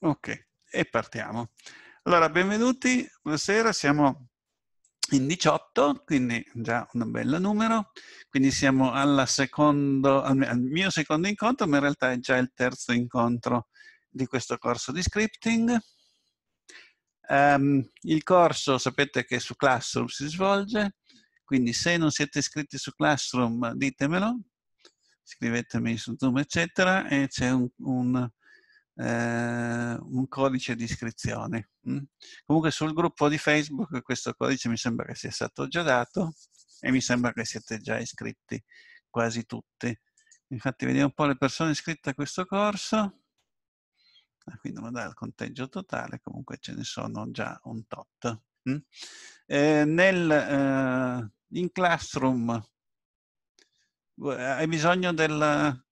Ok, e partiamo. Allora, benvenuti, buonasera, siamo in 18, quindi già un bel numero, quindi siamo secondo, al mio secondo incontro, ma in realtà è già il terzo incontro di questo corso di scripting. Um, il corso sapete che su Classroom si svolge, quindi se non siete iscritti su Classroom ditemelo, scrivetemi su Zoom eccetera e c'è un, un un codice di iscrizione. Mm? Comunque sul gruppo di Facebook questo codice mi sembra che sia stato già dato e mi sembra che siete già iscritti quasi tutti. Infatti vediamo un po' le persone iscritte a questo corso. Ah, qui non dà il conteggio totale, comunque ce ne sono già un tot. Mm? Eh, nel, eh, in Classroom hai bisogno del,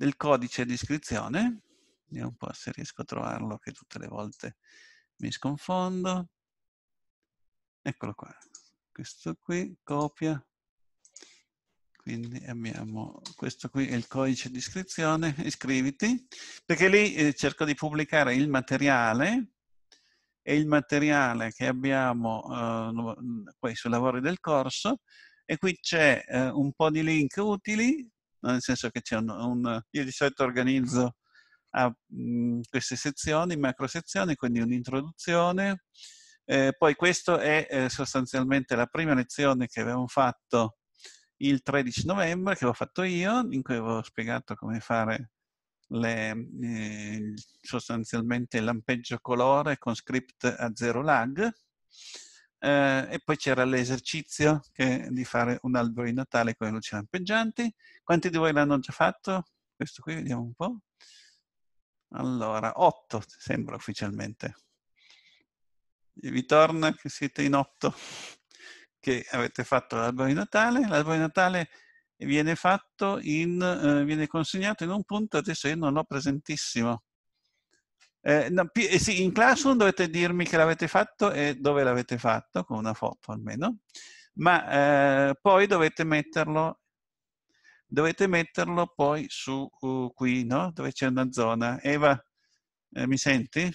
del codice di iscrizione. Vediamo un po' se riesco a trovarlo, che tutte le volte mi sconfondo. Eccolo qua. Questo qui, copia. Quindi abbiamo questo qui è il codice di iscrizione, iscriviti, perché lì eh, cerco di pubblicare il materiale e il materiale che abbiamo eh, poi sui lavori del corso e qui c'è eh, un po' di link utili nel senso che c'è un, un, io di solito organizzo a, mh, mm, queste sezioni, macro sezioni, quindi un'introduzione. Eh, poi questo è eh, sostanzialmente la prima lezione che avevamo fatto il 13 novembre, che ho fatto io, in cui avevo spiegato come fare le, eh, sostanzialmente il lampeggio colore con script a zero lag. Eh, e poi c'era l'esercizio di fare un albero di Natale con le luci lampeggianti. Quanti di voi l'hanno già fatto? Questo qui, vediamo un po'. Allora, 8 sembra ufficialmente. E vi torna che siete in 8 che avete fatto l'albero di Natale. L'albero di Natale viene in, eh, viene consegnato in un punto, adesso io non l'ho presentissimo, eh, no, eh sì, in Classroom dovete dirmi che l'avete fatto e dove l'avete fatto, con una foto almeno, ma eh, poi dovete metterlo, dovete metterlo poi su uh, qui, no? Dove c'è una zona. Eva, eh, mi senti?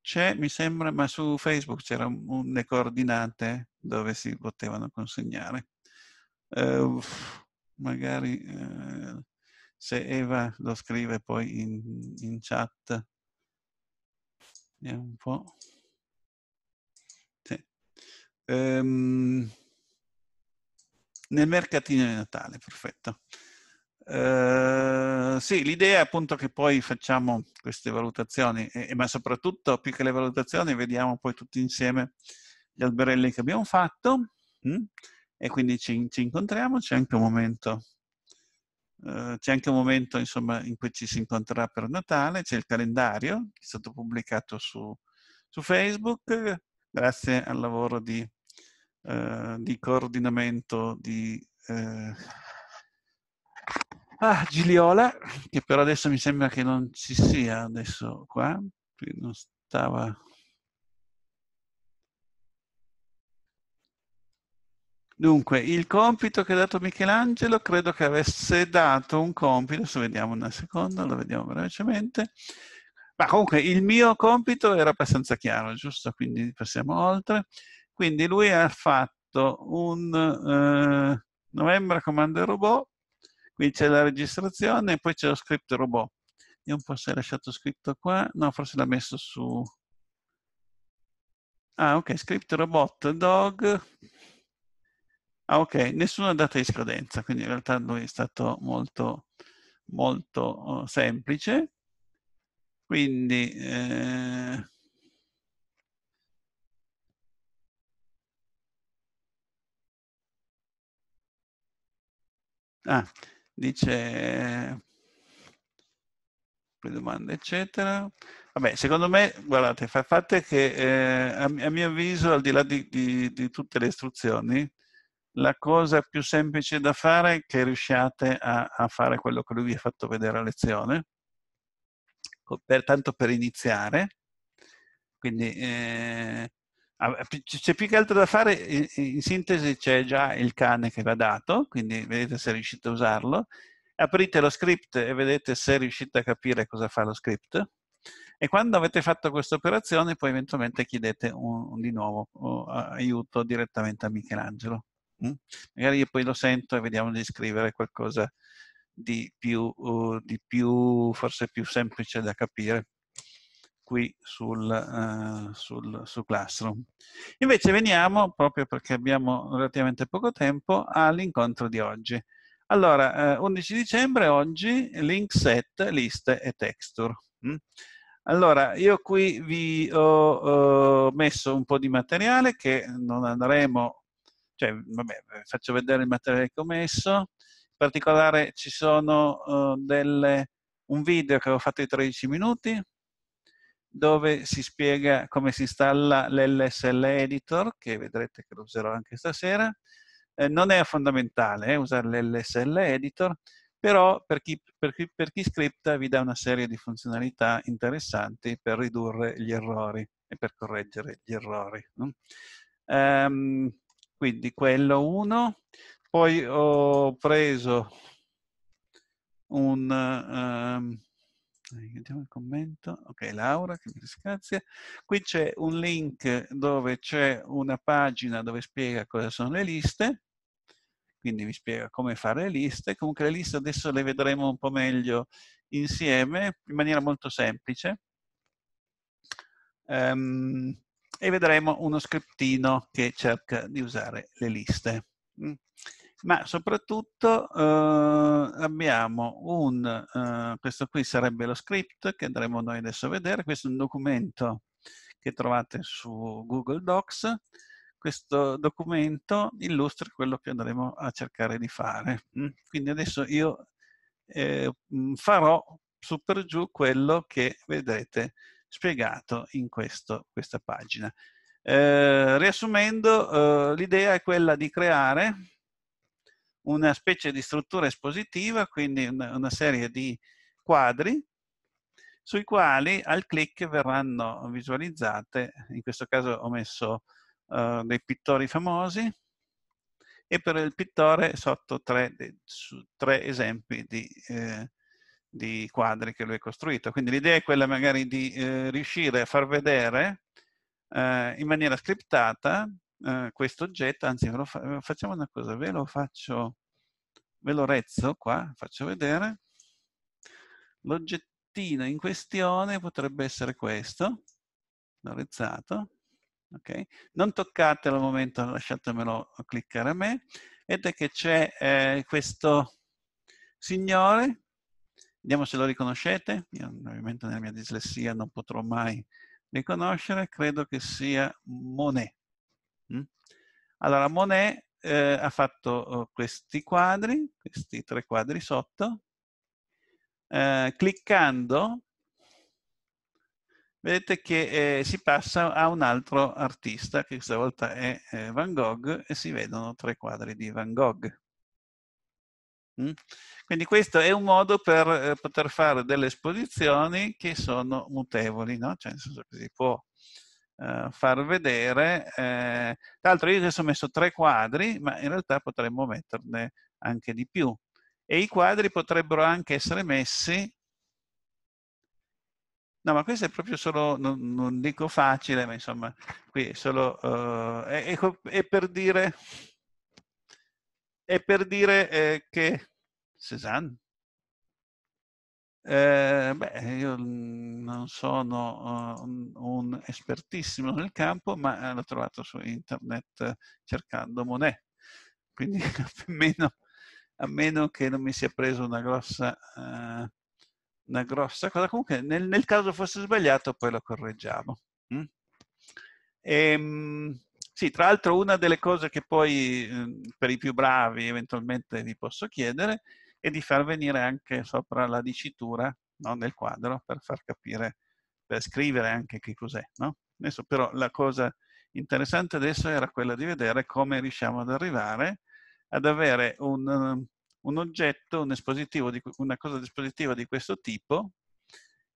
C'è, mi sembra, ma su Facebook c'erano le coordinate dove si potevano consegnare. Uh, magari uh, se Eva lo scrive poi in, in chat. Vediamo un po'. Sì. Um, nel mercatino di Natale, perfetto. Uh, sì, l'idea è appunto che poi facciamo queste valutazioni, e, ma soprattutto più che le valutazioni vediamo poi tutti insieme gli alberelli che abbiamo fatto mh? Mm? e quindi ci, ci incontriamo, c'è anche un momento Uh, c'è anche un momento insomma, in cui ci si incontrerà per Natale, c'è il calendario che è stato pubblicato su, su Facebook grazie al lavoro di, uh, di coordinamento di uh, ah, Giliola, che però adesso mi sembra che non ci sia adesso qua, non stava Dunque, il compito che ha dato Michelangelo, credo che avesse dato un compito, adesso vediamo una seconda, lo vediamo velocemente, ma comunque il mio compito era abbastanza chiaro, giusto? Quindi passiamo oltre. Quindi lui ha fatto un eh, novembre comando robot, qui c'è la registrazione e poi c'è lo script robot. Io un po' se l'ha lasciato scritto qua, no, forse l'ha messo su... Ah, ok, script robot dog, Ah, ok, nessuna data di scadenza, quindi in realtà lui è stato molto, molto uh, semplice. Quindi eh... ah, dice le domande eccetera. Vabbè, secondo me, guardate, fa fate che eh, a, a, mio avviso, al di là di, di, di tutte le istruzioni, la cosa più semplice da fare è che riusciate a, a fare quello che lui vi ha fatto vedere a lezione, per, tanto per iniziare. Quindi eh, c'è più che altro da fare, in, in sintesi c'è già il cane che va dato, quindi vedete se riuscite a usarlo, aprite lo script e vedete se riuscite a capire cosa fa lo script e quando avete fatto questa operazione poi eventualmente chiedete un, un di nuovo uh, aiuto direttamente a Michelangelo. Mm? Magari io poi lo sento e vediamo di scrivere qualcosa di più, uh, di più forse più semplice da capire qui sul, uh, sul, su Classroom. Invece veniamo, proprio perché abbiamo relativamente poco tempo, all'incontro di oggi. Allora, eh, 11 dicembre, oggi, link set, liste e texture. Mm? Allora, io qui vi ho uh, messo un po' di materiale che non andremo, cioè, vabbè, faccio vedere il materiale che ho messo. In particolare ci sono uh, delle, un video che ho fatto di 13 minuti, dove si spiega come si installa l'LSL Editor, che vedrete che lo userò anche stasera. Eh, non è fondamentale eh, usare l'LSL Editor, però per chi, per, chi, per chi scripta vi dà una serie di funzionalità interessanti per ridurre gli errori e per correggere gli errori. No? Um, quindi quello uno. Poi ho preso un... Um, Vediamo il commento. Ok, Laura, che mi ringrazia. Qui c'è un link dove c'è una pagina dove spiega cosa sono le liste. Quindi vi spiega come fare le liste. Comunque le liste adesso le vedremo un po' meglio insieme, in maniera molto semplice. Um, e vedremo uno scriptino che cerca di usare le liste. Mm ma soprattutto eh, abbiamo un, eh, questo qui sarebbe lo script che andremo noi adesso a vedere, questo è un documento che trovate su Google Docs, questo documento illustra quello che andremo a cercare di fare. Mm? Quindi adesso io eh, farò su per giù quello che vedrete spiegato in questo, questa pagina. Eh, riassumendo, eh, l'idea è quella di creare una specie di struttura espositiva, quindi una, una serie di quadri sui quali al clic verranno visualizzate, in questo caso ho messo uh, dei pittori famosi e per il pittore sotto tre, tre esempi di, eh, di, quadri che lui ha costruito. Quindi l'idea è quella magari di eh, riuscire a far vedere eh, in maniera scriptata eh, questo oggetto, anzi fa facciamo una cosa, ve lo faccio, ve lo rezzo qua, faccio vedere. L'oggettino in questione potrebbe essere questo, l'ho rezzato, ok? Non toccatelo al momento, lasciatemelo cliccare a me. Vedete che c'è eh, questo signore, vediamo se lo riconoscete, io ovviamente nella mia dislessia non potrò mai riconoscere, credo che sia Monet. Mm? Allora, Monet eh, ha fatto uh, questi quadri, questi tre quadri sotto, eh, cliccando vedete che eh, si passa a un altro artista, che questa volta è eh, Van Gogh, e si vedono tre quadri di Van Gogh. Mm? Quindi questo è un modo per eh, poter fare delle esposizioni che sono mutevoli, no? cioè nel senso che si può eh, far vedere. Eh, tra l'altro io adesso ho messo tre quadri, ma in realtà potremmo metterne anche di più. E i quadri potrebbero anche essere messi No, ma questo è proprio solo, non, non dico facile, ma insomma, qui è solo, uh, è, è, è, per dire, è per dire eh, che Cézanne eh, beh, io non sono uh, un espertissimo nel campo, ma l'ho trovato su internet cercando Monet. Quindi meno, a meno che non mi sia preso una grossa, uh, una grossa cosa. Comunque, nel, nel, caso fosse sbagliato, poi lo correggiamo. Mm? E, ehm, sì, tra l'altro una delle cose che poi mm, per i più bravi eventualmente vi posso chiedere e di far venire anche sopra la dicitura no, nel quadro per far capire, per scrivere anche che cos'è. No? Adesso però la cosa interessante adesso era quella di vedere come riusciamo ad arrivare ad avere un, un oggetto, un espositivo di, una cosa dispositiva di questo tipo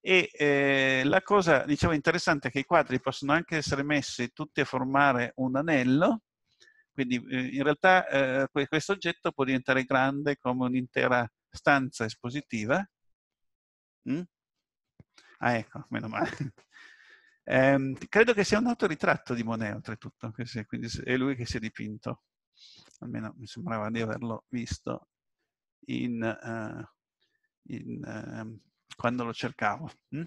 e eh, la cosa diciamo interessante è che i quadri possono anche essere messi tutti a formare un anello quindi eh, in realtà eh, questo oggetto può diventare grande come un'intera stanza espositiva. Mm? Ah, ecco, meno male. Eh, credo che sia un autoritratto di Monet, oltretutto, quindi è lui che si è dipinto. Almeno mi sembrava di averlo visto in, uh, in, uh, quando lo cercavo. Mm?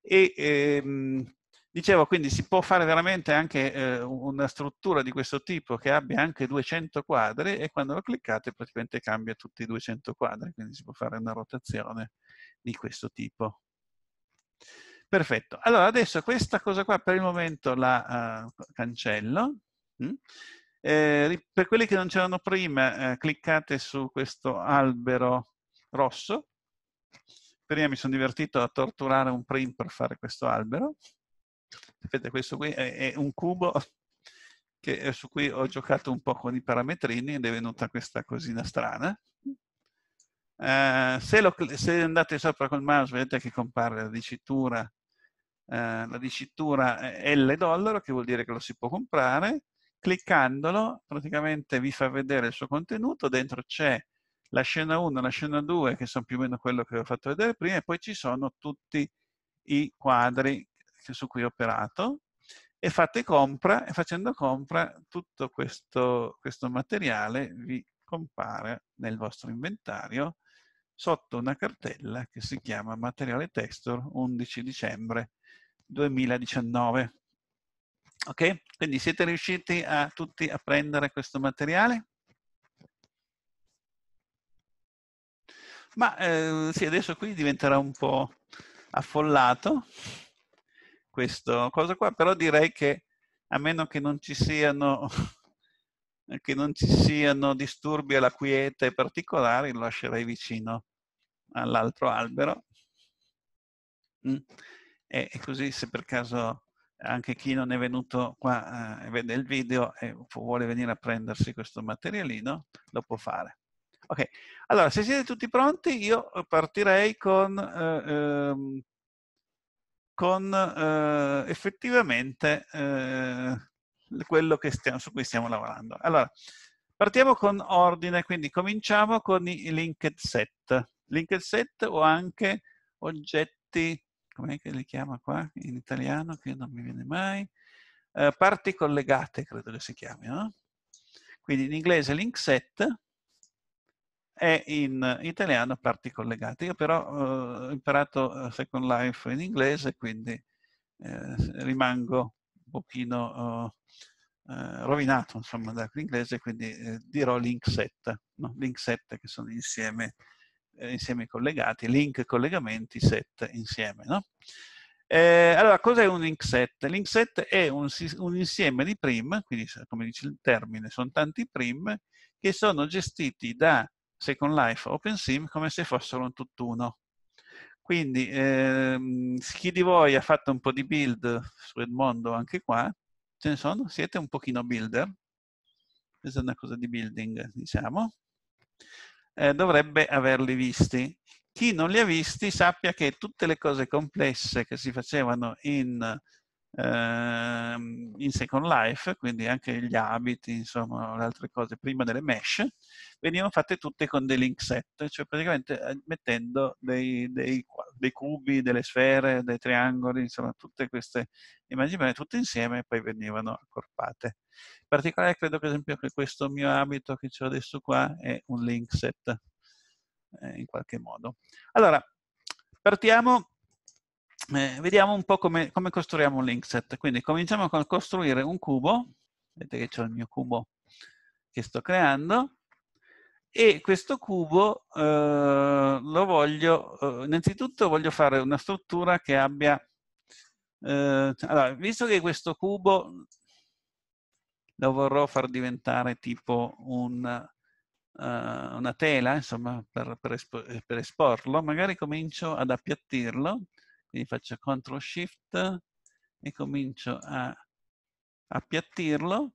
E ehm, dicevo, quindi si può fare veramente anche eh, una struttura di questo tipo che abbia anche 200 quadri e quando lo cliccate praticamente cambia tutti i 200 quadri, quindi si può fare una rotazione di questo tipo. Perfetto. Allora, adesso questa cosa qua per il momento la uh, cancello. Mm? Eh, per quelli che non c'erano prima, eh, cliccate su questo albero rosso. Prima mi sono divertito a torturare un print per fare questo albero. Sapete, questo qui è, è un cubo che, su cui ho giocato un po' con i parametrini ed è venuta questa cosina strana. Uh, se, lo, se, andate sopra col mouse vedete che compare la dicitura, uh, la dicitura L dollaro, che vuol dire che lo si può comprare. Cliccandolo praticamente vi fa vedere il suo contenuto, dentro c'è la scena 1 la scena 2, che sono più o meno quello che vi ho fatto vedere prima, e poi ci sono tutti i quadri su cui ho operato. E fate compra, e facendo compra tutto questo, questo materiale vi compare nel vostro inventario sotto una cartella che si chiama Materiale Texture 11 dicembre 2019. Ok? Quindi siete riusciti a tutti a prendere questo materiale? Ma eh, sì, adesso qui diventerà un po' affollato questo cosa qua, però direi che a meno che non ci siano non ci siano disturbi alla quiete particolari, lo lascerei vicino all'altro albero. Mm. E, e, così se per caso anche chi non è venuto qua e eh, vede il video e vuole venire a prendersi questo materialino, lo può fare. Ok, allora se siete tutti pronti io partirei con, eh, ehm, con eh, effettivamente eh, quello stiamo, su cui stiamo lavorando. Allora, partiamo con ordine, quindi cominciamo con i linked set. Linked set o anche oggetti, come li chiama qua in italiano, che non mi viene mai, eh, parti collegate credo che si chiami, no? Quindi in inglese link set è in italiano parti collegate. Io però eh, ho imparato Second Life in inglese, quindi eh, rimango un pochino eh, rovinato insomma dall'inglese, quindi eh, dirò link set, no? link set che sono insieme, eh, insieme collegati, link collegamenti set insieme. No? Eh, allora, cos'è un link set? Link set è un, un, insieme di prim, quindi come dice il termine, sono tanti prim che sono gestiti da Second Life OpenSim come se fossero un tutt'uno. Quindi ehm, chi di voi ha fatto un po' di build su Edmondo anche qua, ce ne sono? Siete un pochino builder? Questa è una cosa di building, diciamo. Eh, dovrebbe averli visti. Chi non li ha visti sappia che tutte le cose complesse che si facevano in Ehm, in Second Life, quindi anche gli abiti, insomma, le altre cose prima delle mesh, venivano fatte tutte con dei link set, cioè praticamente eh, mettendo dei, dei, dei cubi, delle sfere, dei triangoli, insomma, tutte queste immagini tutte insieme e poi venivano accorpate. In particolare credo per esempio che questo mio abito che ho adesso qua è un link set eh, in qualche modo. Allora, partiamo eh, vediamo un po' come, come, costruiamo un link set. Quindi cominciamo con costruire un cubo. Vedete che ho il mio cubo che sto creando. E questo cubo eh, lo voglio, eh, innanzitutto voglio fare una struttura che abbia, eh, allora, visto che questo cubo lo vorrò far diventare tipo un, uh, una tela, insomma, per, per, espo per esporlo, magari comincio ad appiattirlo quindi faccio CTRL SHIFT e comincio a appiattirlo.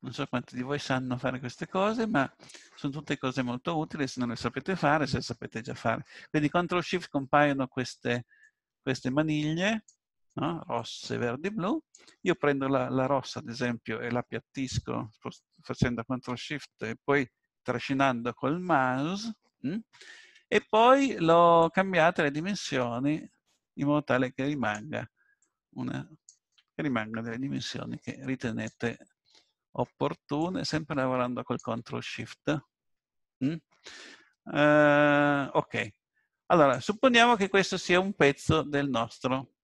Non so quanti di voi sanno fare queste cose, ma sono tutte cose molto utili se non le sapete fare, se le sapete già fare. Quindi CTRL SHIFT compaiono queste, queste maniglie, no? rosse, verdi, blu. Io prendo la, la rossa, ad esempio, e la appiattisco facendo CTRL SHIFT e poi trascinando col mouse. Mh? Hm? e poi lo cambiate le dimensioni in modo tale che rimanga una, che rimangano delle dimensioni che ritenete opportune, sempre lavorando col control shift. Mm? Uh, ok, allora supponiamo che questo sia un pezzo del nostro,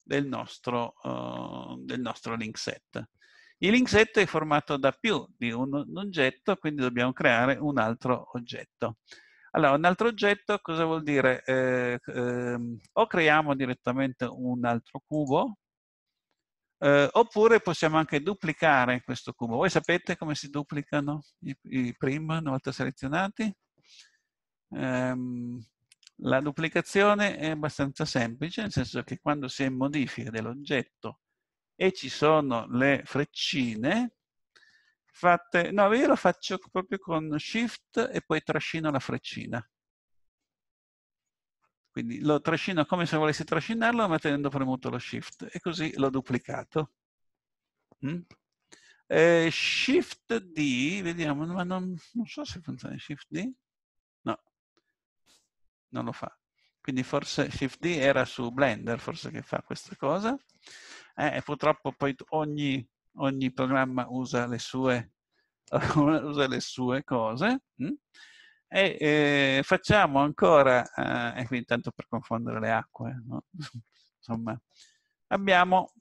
del nostro, uh, del nostro link set. Il link set è formato da più di un, un oggetto, quindi dobbiamo creare un altro oggetto. Allora, un altro oggetto cosa vuol dire? Eh, eh, o creiamo direttamente un altro cubo, eh, oppure possiamo anche duplicare questo cubo. Voi sapete come si duplicano i, i prim una volta selezionati? Ehm, la duplicazione è abbastanza semplice, nel senso che quando si è in modifica dell'oggetto e ci sono le freccine, fatte... No, io lo faccio proprio con Shift e poi trascino la freccina. Quindi lo trascino come se volessi trascinarlo ma tenendo premuto lo Shift e così l'ho duplicato. Mm? Eh, shift D, vediamo, ma non, non, so se funziona Shift D. No, non lo fa. Quindi forse Shift D era su Blender, forse che fa questa cosa. Eh, purtroppo poi ogni, ogni programma usa le sue, usa le sue cose. Mm? E eh, facciamo ancora, eh, e quindi tanto per confondere le acque, no? insomma, abbiamo,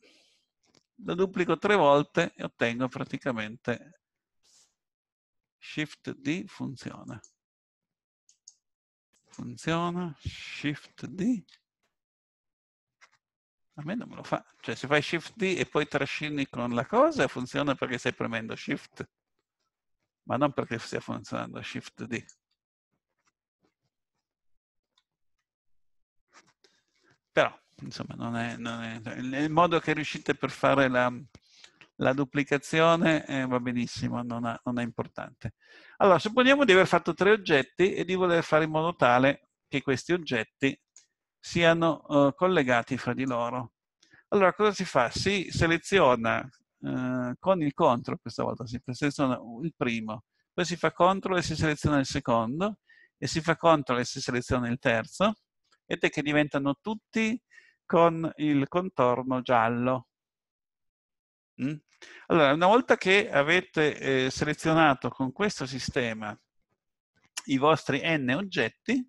lo duplico tre volte e ottengo praticamente Shift D funziona. Funziona, Shift D. A me non me lo fa. Cioè se fai Shift D e poi trascini con la cosa, funziona perché stai premendo Shift, ma non perché stia funzionando Shift D. Però, insomma, non è, non è, il modo che riuscite per fare la, la duplicazione eh, va benissimo, non, ha, non, è importante. Allora, supponiamo di aver fatto tre oggetti e di voler fare in modo tale che questi oggetti siano uh, collegati fra di loro. Allora, cosa si fa? Si seleziona uh, con il CTRL, questa volta si seleziona il primo, poi si fa CTRL e si seleziona il secondo, e si fa CTRL e si seleziona il terzo, vedete che diventano tutti con il contorno giallo. Mm? Allora, una volta che avete eh, selezionato con questo sistema i vostri n oggetti,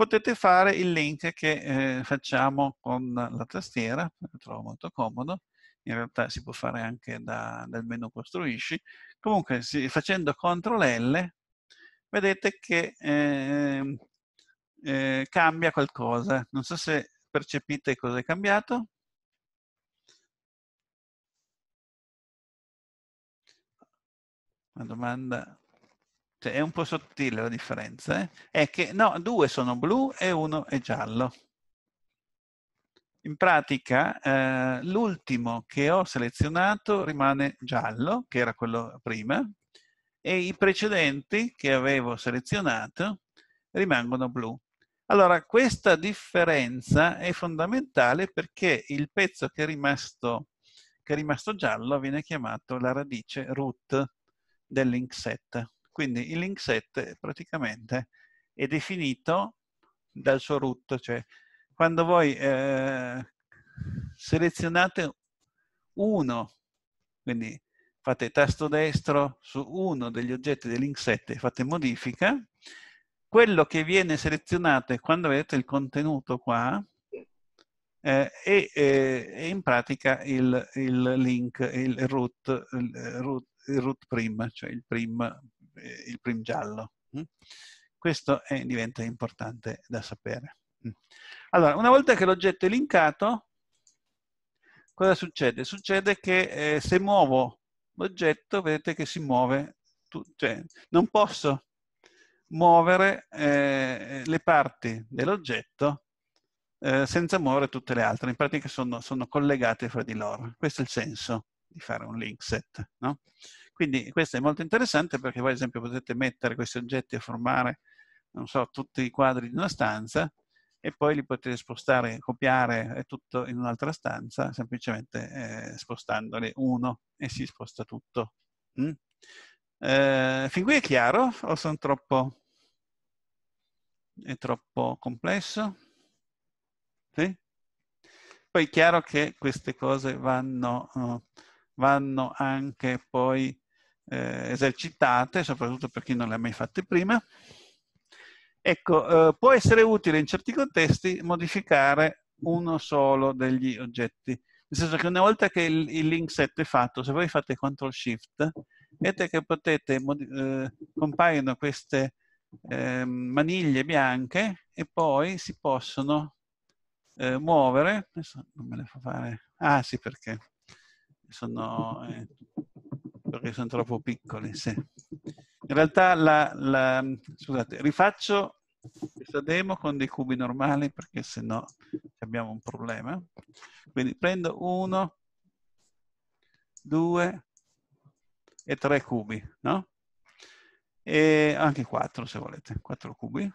potete fare il link che eh, facciamo con la tastiera, lo trovo molto comodo, in realtà si può fare anche da, dal menu costruisci, comunque si, facendo CTRL L vedete che eh, eh, cambia qualcosa. Non so se percepite cosa è cambiato. Una domanda... Cioè, è un po' sottile la differenza. Eh? È che no, due sono blu e uno è giallo. In pratica eh, l'ultimo che ho selezionato rimane giallo, che era quello prima, e i precedenti che avevo selezionato rimangono blu. Allora, questa differenza è fondamentale perché il pezzo che è rimasto, che è rimasto giallo viene chiamato la radice root del link set. Quindi il link set praticamente è definito dal suo root, cioè quando voi eh, selezionate uno, quindi fate tasto destro su uno degli oggetti del link set e fate modifica, quello che viene selezionato è quando vedete il contenuto qua, eh, è, eh, è, in pratica il, il link, il root, il root, il root prim, cioè il prim, eh, il prim giallo. Mm? Questo è, diventa importante da sapere. Mm. Allora, una volta che l'oggetto è linkato, cosa succede? Succede che eh, se muovo l'oggetto, vedete che si muove, tu, cioè non posso muovere eh, le parti dell'oggetto eh, senza muovere tutte le altre. In pratica sono, sono, collegate fra di loro. Questo è il senso di fare un link set. No? Quindi questo è molto interessante perché voi ad esempio potete mettere questi oggetti a formare, non so, tutti i quadri di una stanza e poi li potete spostare, copiare tutto in un'altra stanza semplicemente eh, spostandoli uno e si sposta tutto. Mm? Eh, fin qui è chiaro o sono troppo È troppo complesso? Sì? Poi è chiaro che queste cose vanno, uh, vanno anche poi eh, esercitate, soprattutto per chi non le ha mai fatte prima. Ecco, eh, può essere utile in certi contesti modificare uno solo degli oggetti. Nel senso che una volta che il, il link set è fatto, se voi fate CTRL SHIFT, vedete che potete, eh, compaiono queste eh, maniglie bianche e poi si possono eh, muovere. Adesso non me le fa fare. Ah sì, perché sono, eh, perché sono troppo piccoli. Sì. In realtà, la, la, scusate, rifaccio questa demo con dei cubi normali perché se no abbiamo un problema. Quindi prendo uno, due e tre cubi, no? E anche quattro se volete, quattro cubi.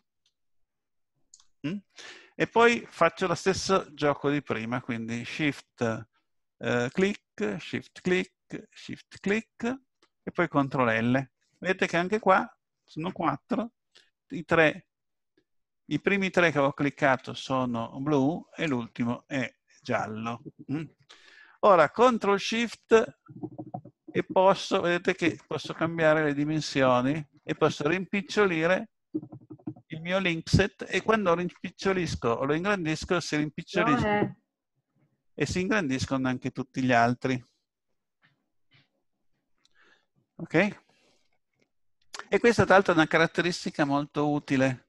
Mm? E poi faccio lo stesso gioco di prima, quindi shift eh, click, shift click, shift click e poi CTRL L. Vedete che anche qua sono quattro, i tre i primi tre che ho cliccato sono blu e l'ultimo è giallo. Mm? Ora, CTRL SHIFT e posso, vedete che posso cambiare le dimensioni e posso rimpicciolire il mio link set e quando lo rimpicciolisco o lo ingrandisco si rimpiccioliscono no, e si ingrandiscono anche tutti gli altri. Ok? E questa tra l'altro è una caratteristica molto utile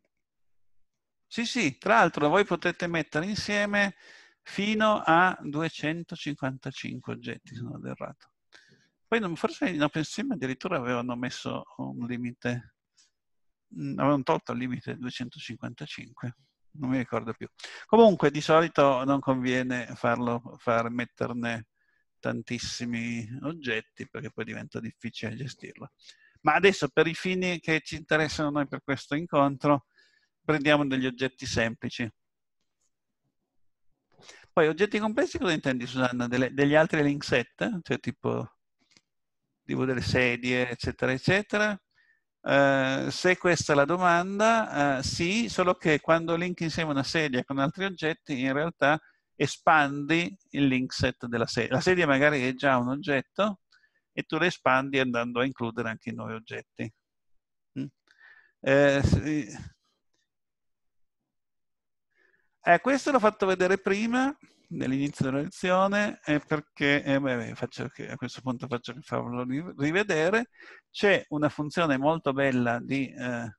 sì, sì, tra l'altro voi potete mettere insieme fino a 255 oggetti, se non vado errato. Poi non, forse in OpenStream addirittura avevano messo un limite, mm, avevano tolto il limite 255, non mi ricordo più. Comunque di solito non conviene farlo, far metterne tantissimi oggetti perché poi diventa difficile gestirlo. Ma adesso per i fini che ci interessano noi per questo incontro, prendiamo degli oggetti semplici. Poi oggetti complessi cosa intendi Susanna? Dele, degli altri link set? Cioè tipo, tipo delle sedie, eccetera, eccetera. Uh, se questa è la domanda, uh, sì, solo che quando link insieme una sedia con altri oggetti, in realtà espandi il link set della sedia. La sedia magari è già un oggetto e tu la espandi andando a includere anche i nuovi oggetti. Mm? Eh, eh, questo l'ho fatto vedere prima, nell'inizio della lezione, eh, perché eh, beh, che, a questo punto faccio che farlo rivedere. C'è una funzione molto bella di, eh,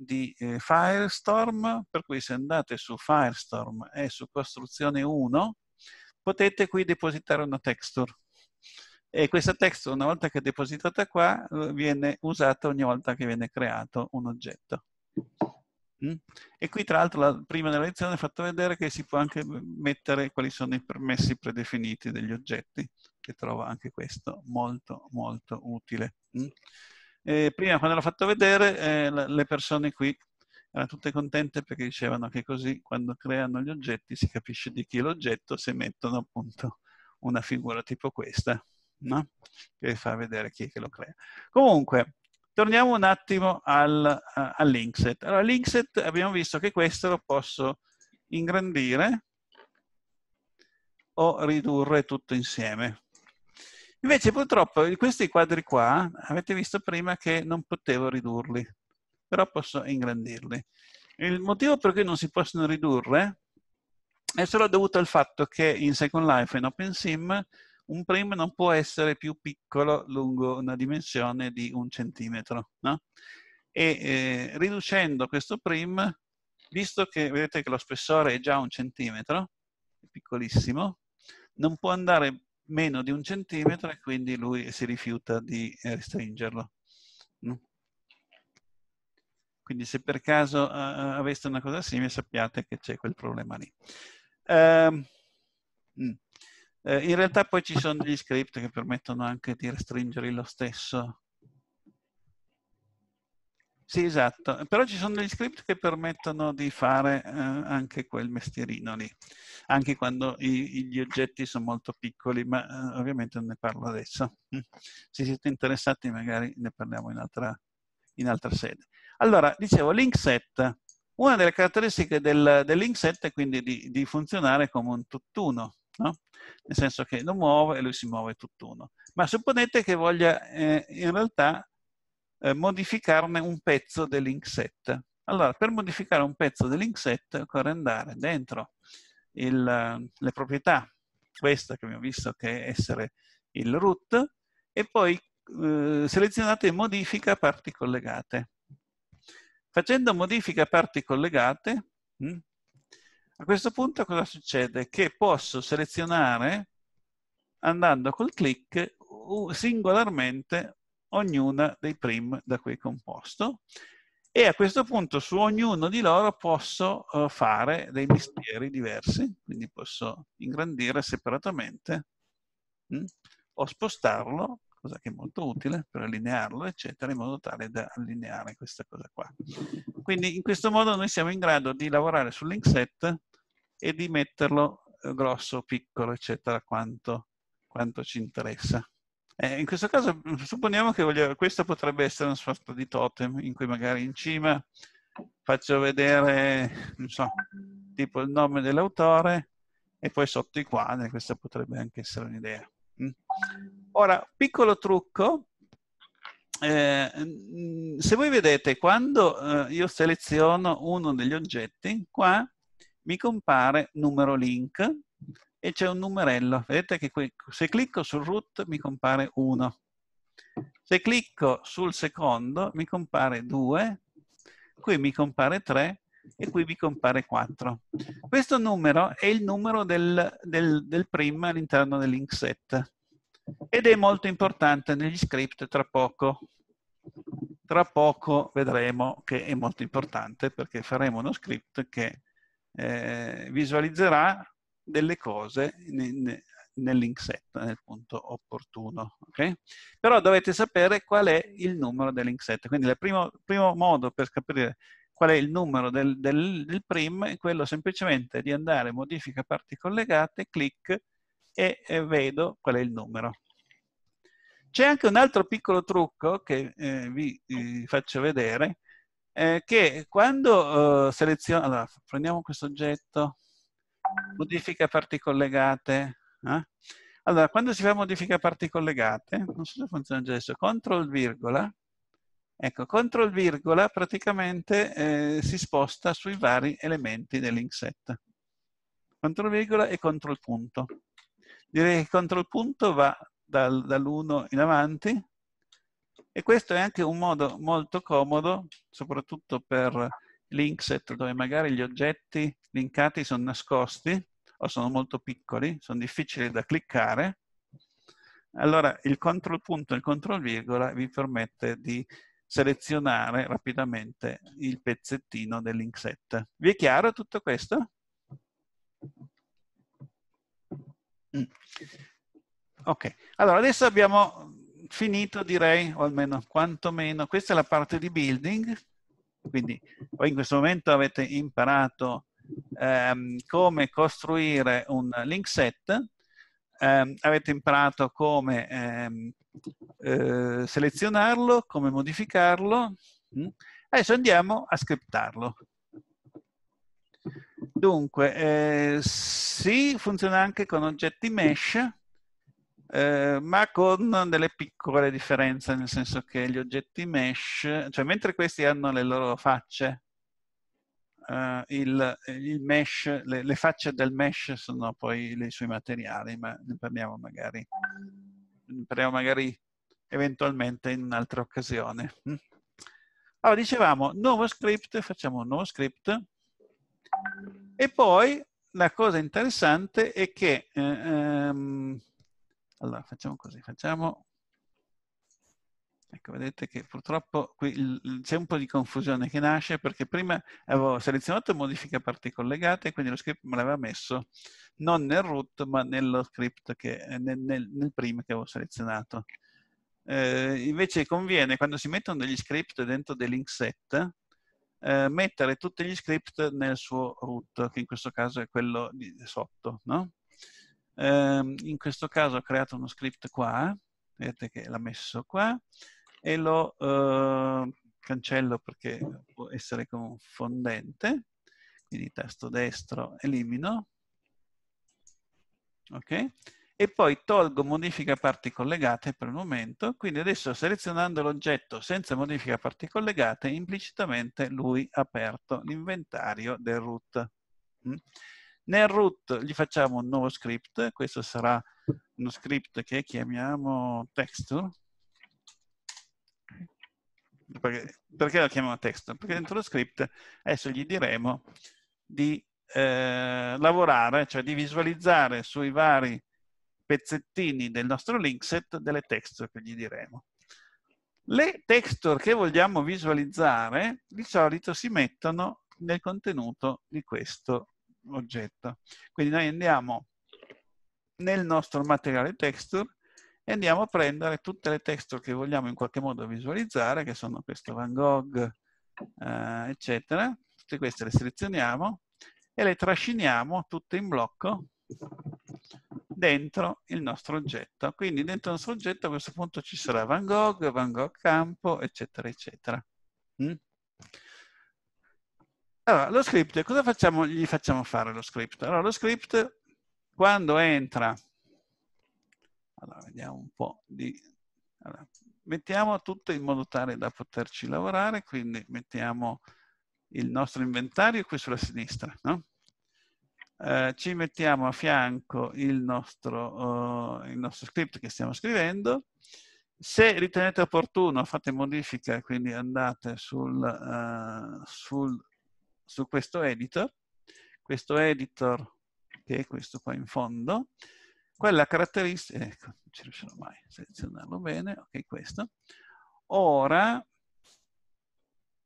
di eh, Firestorm, per cui se andate su Firestorm e su costruzione 1, potete qui depositare una texture. E questa texture, una volta che è depositata qua, viene usata ogni volta che viene creato un oggetto. Mm? E qui tra l'altro prima della lezione ho fatto vedere che si può anche mettere quali sono i permessi predefiniti degli oggetti, che trovo anche questo molto molto utile. Mm? Prima quando l'ho fatto vedere eh, le persone qui erano tutte contente perché dicevano che così quando creano gli oggetti si capisce di chi è l'oggetto se mettono appunto una figura tipo questa, no? che fa vedere chi è che lo crea. Comunque, Torniamo un attimo al, uh, al linkset. Allora, linkset abbiamo visto che questo lo posso ingrandire o ridurre tutto insieme. Invece purtroppo questi quadri qua, avete visto prima che non potevo ridurli, però posso ingrandirli. Il motivo per cui non si possono ridurre è solo dovuto al fatto che in Second Life in OpenSim un prim non può essere più piccolo lungo una dimensione di un centimetro. No? E eh, riducendo questo prim, visto che vedete che lo spessore è già un centimetro, piccolissimo, non può andare meno di un centimetro e quindi lui si rifiuta di eh, restringerlo. Quindi se per caso uh, aveste una cosa simile sappiate che c'è quel problema lì. Uh, in realtà poi ci sono degli script che permettono anche di restringerli lo stesso. Sì, esatto, però ci sono degli script che permettono di fare eh, anche quel mestierino lì, anche quando i, gli oggetti sono molto piccoli, ma eh, ovviamente non ne parlo adesso. Mm. Se siete interessati magari ne parliamo in altra, in altra sede. Allora, dicevo, link set. Una delle caratteristiche del, del link set è quindi di, di funzionare come un tutt'uno, no? nel senso che lo muove e lui si muove tutt'uno. Ma supponete che voglia eh, in realtà eh, modificarne un pezzo del link set. Allora, per modificare un pezzo del link set occorre andare dentro il, le proprietà, questa che abbiamo visto che è essere il root, e poi eh, selezionate modifica parti collegate. Facendo modifica parti collegate, mh, hm, a questo punto cosa succede? Che posso selezionare, andando col clic, singolarmente ognuna dei prim da cui è composto e a questo punto su ognuno di loro posso uh, fare dei mestieri diversi, quindi posso ingrandire separatamente hm, o spostarlo, cosa che è molto utile per allinearlo, eccetera, in modo tale da allineare questa cosa qua. Quindi in questo modo noi siamo in grado di lavorare sul link set e di metterlo uh, grosso, piccolo, eccetera, quanto, quanto ci interessa. Eh, in questo caso supponiamo che voglio, questo potrebbe essere una sorta di totem in cui magari in cima faccio vedere, non so, tipo il nome dell'autore e poi sotto i quadri, questa potrebbe anche essere un'idea. Mm. Ora, piccolo trucco, eh, mm, se voi vedete quando eh, io seleziono uno degli oggetti, qua mi compare numero link e c'è un numerello. Vedete che qui, se clicco sul root mi compare 1. Se clicco sul secondo mi compare 2, qui mi compare 3 e qui mi compare 4. Questo numero è il numero del, del, del prim all'interno del link set ed è molto importante negli script tra poco. Tra poco vedremo che è molto importante perché faremo uno script che eh, visualizzerà delle cose nel link set, nel punto opportuno. Okay? Però dovete sapere qual è il numero del link set. Quindi il primo, primo modo per capire qual è il numero del, del, del, prim è quello semplicemente di andare modifica parti collegate, clic e, e vedo qual è il numero. C'è anche un altro piccolo trucco che eh, vi eh, faccio vedere, eh, che quando eh, seleziono, allora prendiamo questo oggetto, modifica parti collegate. Eh? Allora, quando si fa modifica parti collegate, non so se funziona già adesso, control virgola, ecco, control virgola praticamente eh, si sposta sui vari elementi del link set. Control virgola e control punto. Direi che control punto va dal, dall'1 in avanti e questo è anche un modo molto comodo, soprattutto per link set dove magari gli oggetti linkati sono nascosti o sono molto piccoli, sono difficili da cliccare, allora il control punto e il control virgola vi permette di selezionare rapidamente il pezzettino del link set. Vi è chiaro tutto questo? Mm. Ok, allora adesso abbiamo finito direi, o almeno quantomeno, questa è la parte di building, quindi voi in questo momento avete imparato ehm, come costruire un link set, ehm, avete imparato come ehm, eh, selezionarlo, come modificarlo. Mm? Adesso andiamo a scriptarlo. Dunque, eh, sì, funziona anche con oggetti mesh, eh, ma con delle piccole differenze, nel senso che gli oggetti mesh, cioè mentre questi hanno le loro facce, eh, il, il, mesh, le, le, facce del mesh sono poi i suoi materiali, ma ne parliamo magari, ne parliamo magari eventualmente in un'altra occasione. Mm? Allora, dicevamo, nuovo script, facciamo un nuovo script, e poi la cosa interessante è che eh, ehm, allora, facciamo così, facciamo... Ecco, vedete che purtroppo qui c'è un po' di confusione che nasce perché prima avevo selezionato modifica parti collegate, quindi lo script me l'aveva messo non nel root ma nello script che, nel, nel, nel prima che avevo selezionato. Eh, invece conviene, quando si mettono degli script dentro dei link set, eh, mettere tutti gli script nel suo root, che in questo caso è quello di sotto, no? Eh, in questo caso ho creato uno script qua, vedete che l'ha messo qua, e l'ho eh, cancello perché può essere confondente, quindi tasto destro elimino, ok? E poi tolgo modifica parti collegate per il momento, quindi adesso selezionando l'oggetto senza modifica parti collegate, implicitamente lui ha aperto l'inventario del root. Mm? Nel root gli facciamo un nuovo script, questo sarà uno script che chiamiamo texture. Perché, perché lo chiamiamo texture? Perché dentro lo script adesso gli diremo di eh, lavorare, cioè di visualizzare sui vari pezzettini del nostro link set delle texture che gli diremo. Le texture che vogliamo visualizzare di solito si mettono nel contenuto di questo oggetto. Quindi noi andiamo nel nostro materiale texture e andiamo a prendere tutte le texture che vogliamo in qualche modo visualizzare, che sono questo Van Gogh, eh, eccetera. Tutte queste le selezioniamo e le trasciniamo tutte in blocco dentro il nostro oggetto. Quindi dentro il nostro oggetto a questo punto ci sarà Van Gogh, Van Gogh campo, eccetera, eccetera. Mm? Allora, lo script, cosa facciamo? Gli facciamo fare lo script? Allora, lo script, quando entra, allora, vediamo un po' di... Allora, mettiamo tutto in modo tale da poterci lavorare, quindi mettiamo il nostro inventario qui sulla sinistra, no? Eh, ci mettiamo a fianco il nostro, uh, il nostro script che stiamo scrivendo. Se ritenete opportuno fate modifiche, quindi andate sul, uh, sul, su questo editor. Questo editor, che è questo qua in fondo, quella caratteristica, ecco, non ci riuscirò mai a selezionarlo bene, ok, questo. Ora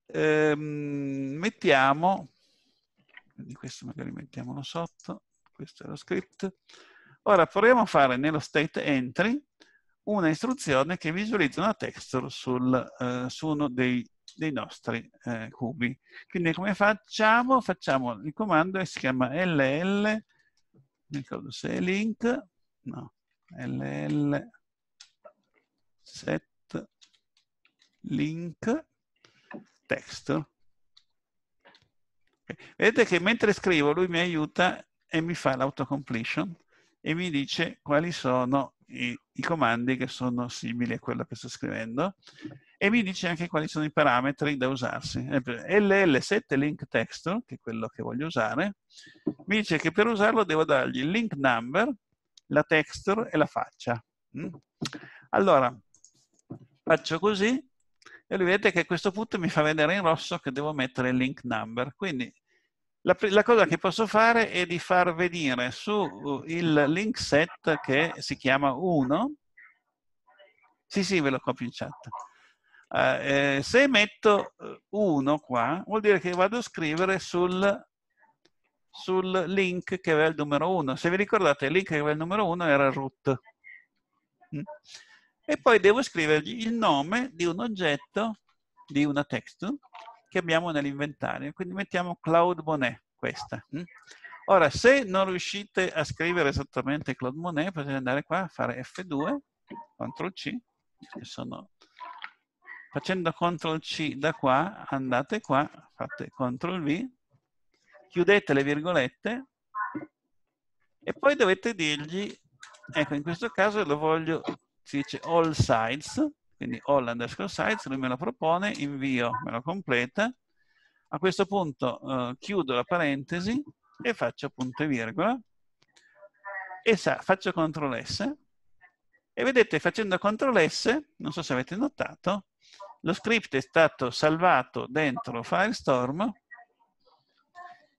ehm, mettiamo quindi questo magari mettiamolo sotto, questo è lo script. Ora proviamo a fare nello state entry una istruzione che visualizza una texture sul, eh, su uno dei, dei nostri eh, cubi. Quindi come facciamo? Facciamo il comando che si chiama ll, mi ricordo se è link, no, ll set link texture Vedete che mentre scrivo lui mi aiuta e mi fa l'autocompletion e mi dice quali sono i, i, comandi che sono simili a quello che sto scrivendo e mi dice anche quali sono i parametri da usarsi. LL7 link texture, che è quello che voglio usare, mi dice che per usarlo devo dargli il link number, la texture e la faccia. Mm? Allora, faccio così e vedete che a questo punto mi fa vedere in rosso che devo mettere il link number. Quindi la, la, cosa che posso fare è di far venire su uh, il link set che si chiama 1. Sì, sì, ve lo copio in chat. Uh, eh, se metto 1 qua, vuol dire che vado a scrivere sul, sul link che aveva il numero 1. Se vi ricordate, il link che aveva il numero 1 era root. Mm? E poi devo scrivergli il nome di un oggetto, di una text, che abbiamo nell'inventario. Quindi mettiamo Cloud Monet, questa. Hm? Ora, se non riuscite a scrivere esattamente Cloud Monet, potete andare qua, fare F2, CTRL C, che sono... Facendo CTRL C da qua, andate qua, fate CTRL V, chiudete le virgolette e poi dovete dirgli, ecco in questo caso lo voglio, si dice all sides, quindi all underscore sites, lui me lo propone, invio, me lo completa. A questo punto uh, chiudo la parentesi e faccio punto e virgola e sa, faccio CTRL S e vedete facendo CTRL S, non so se avete notato, lo script è stato salvato dentro Firestorm.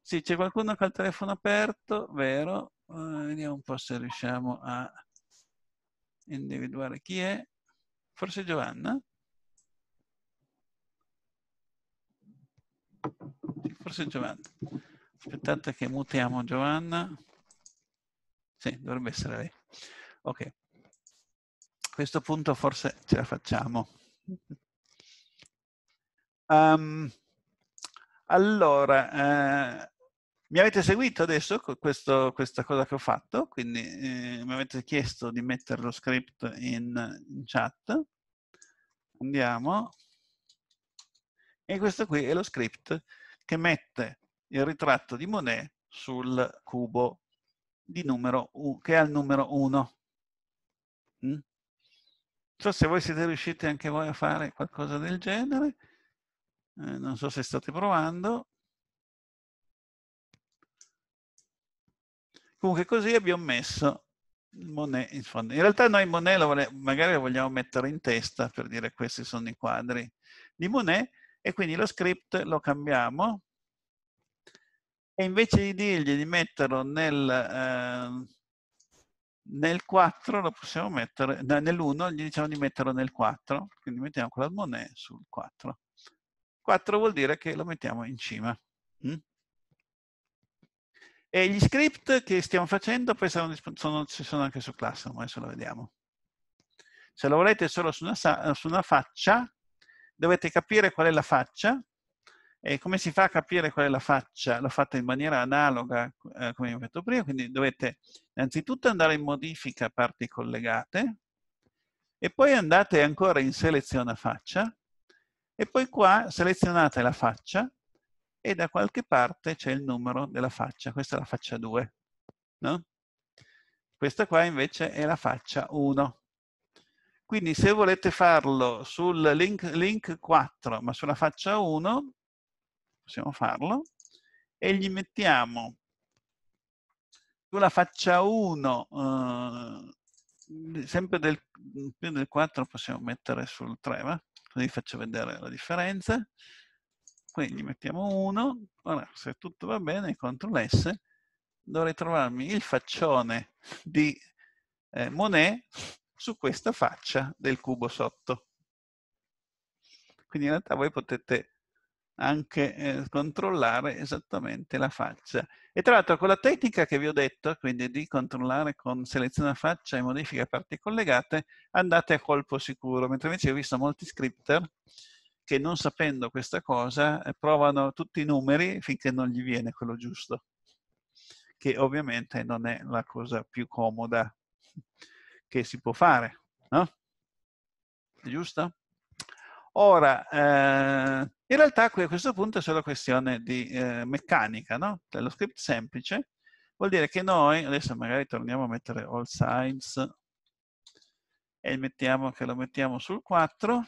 Sì, c'è qualcuno che ha il telefono aperto, vero? Uh, vediamo un po' se riusciamo a individuare chi è. Forse Giovanna? Forse Giovanna. Aspettate che mutiamo Giovanna. Sì, dovrebbe essere lei. Ok. A questo punto forse ce la facciamo. Um, allora, eh, mi avete seguito adesso con questo, questa cosa che ho fatto, quindi eh, mi avete chiesto di mettere lo script in, in chat. Andiamo. E questo qui è lo script che mette il ritratto di Monet sul cubo di numero U, che ha il numero 1. Mm? Non so se voi siete riusciti anche voi a fare qualcosa del genere. Eh, non so se state provando. Comunque così abbiamo messo il Monet in fondo. In realtà noi Monet lo vole, magari lo vogliamo mettere in testa per dire questi sono i quadri di Monet e quindi lo script lo cambiamo e invece di dirgli di metterlo nel, eh, nel 4 lo possiamo mettere, nell'1 gli diciamo di metterlo nel 4, quindi mettiamo del Monet sul 4. 4 vuol dire che lo mettiamo in cima. Mm? E gli script che stiamo facendo poi sono, ci sono anche su Classroom, adesso lo vediamo. Se lo volete solo su una, su una faccia, dovete capire qual è la faccia e come si fa a capire qual è la faccia? L'ho fatta in maniera analoga, eh, come ho detto prima, quindi dovete innanzitutto andare in modifica parti collegate e poi andate ancora in seleziona faccia e poi qua selezionate la faccia e da qualche parte c'è il numero della faccia. Questa è la faccia 2, no? Questa qua invece è la faccia 1. Quindi se volete farlo sul link, link 4, ma sulla faccia 1, possiamo farlo, e gli mettiamo sulla faccia 1, eh, sempre del, del 4 possiamo mettere sul 3, va? Così faccio vedere la differenza. Quindi mettiamo 1, ora se tutto va bene, CTRL S, dovrei trovarmi il faccione di eh, Monet su questa faccia del cubo sotto. Quindi in realtà voi potete anche eh, controllare esattamente la faccia. E tra l'altro con la tecnica che vi ho detto, quindi di controllare con seleziona faccia e modifica parti collegate, andate a colpo sicuro, mentre invece ho visto molti scripter che non sapendo questa cosa eh, provano tutti i numeri finché non gli viene quello giusto, che ovviamente non è la cosa più comoda che si può fare, no? Giusto? Ora, eh, in realtà a questo punto è solo questione di eh, meccanica, no? Dello script semplice vuol dire che noi, adesso magari torniamo a mettere all sides e mettiamo che lo mettiamo sul 4,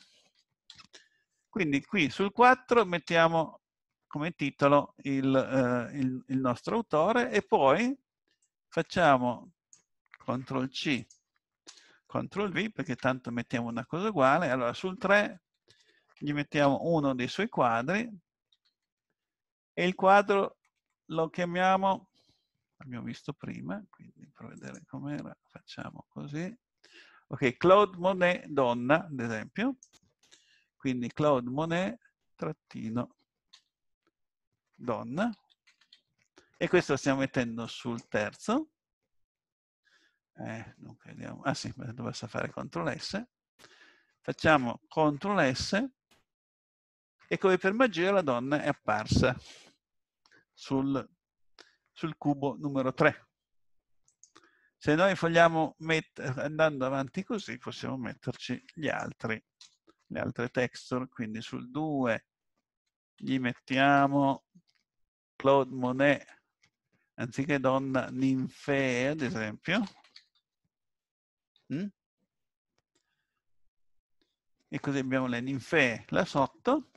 quindi qui sul 4 mettiamo come titolo il, eh, il, il nostro autore e poi facciamo CTRL C, CTRL V perché tanto mettiamo una cosa uguale. Allora sul 3 gli mettiamo uno dei suoi quadri e il quadro lo chiamiamo, abbiamo visto prima, quindi per vedere com'era facciamo così. Ok, Claude Monet donna, ad esempio. Quindi Claude Monet trattino donna. E questo lo stiamo mettendo sul terzo. Eh, dunque, vediamo. Ah sì, dovesse fare CTRL S. Facciamo CTRL S e come per magia la donna è apparsa sul, sul cubo numero 3. Se noi vogliamo andando avanti così, possiamo metterci gli altri le altre texture, quindi sul 2 gli mettiamo Claude Monet anziché donna ninfee, ad esempio. Mm? E così abbiamo le ninfee là sotto.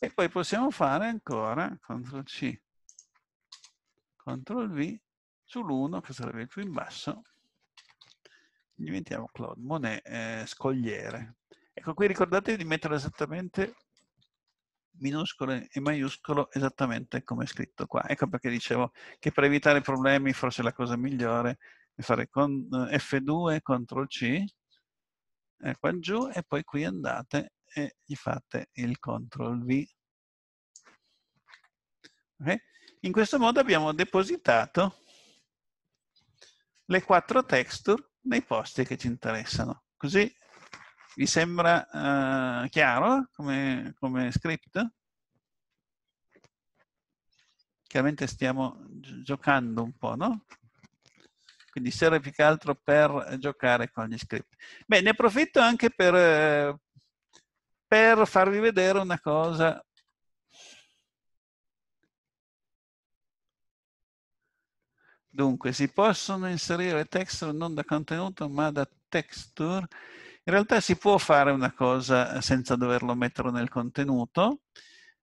E poi possiamo fare ancora CTRL C, CTRL V sull'1, che sarebbe il più in basso. Gli mettiamo Claude Monet eh, scogliere. Ecco, qui ricordatevi di mettere esattamente minuscolo e maiuscolo esattamente come è scritto qua. Ecco perché dicevo che per evitare problemi forse la cosa migliore è fare con eh, F2, CTRL C, eh, qua giù e poi qui andate e gli fate il CTRL V. Okay? In questo modo abbiamo depositato le quattro texture nei posti che ci interessano. Così vi sembra uh, chiaro come, come script? Chiaramente stiamo giocando un po', no? Quindi serve più che altro per giocare con gli script. Beh, ne approfitto anche per, per farvi vedere una cosa Dunque, si possono inserire texture non da contenuto, ma da texture. In realtà si può fare una cosa senza doverlo mettere nel contenuto.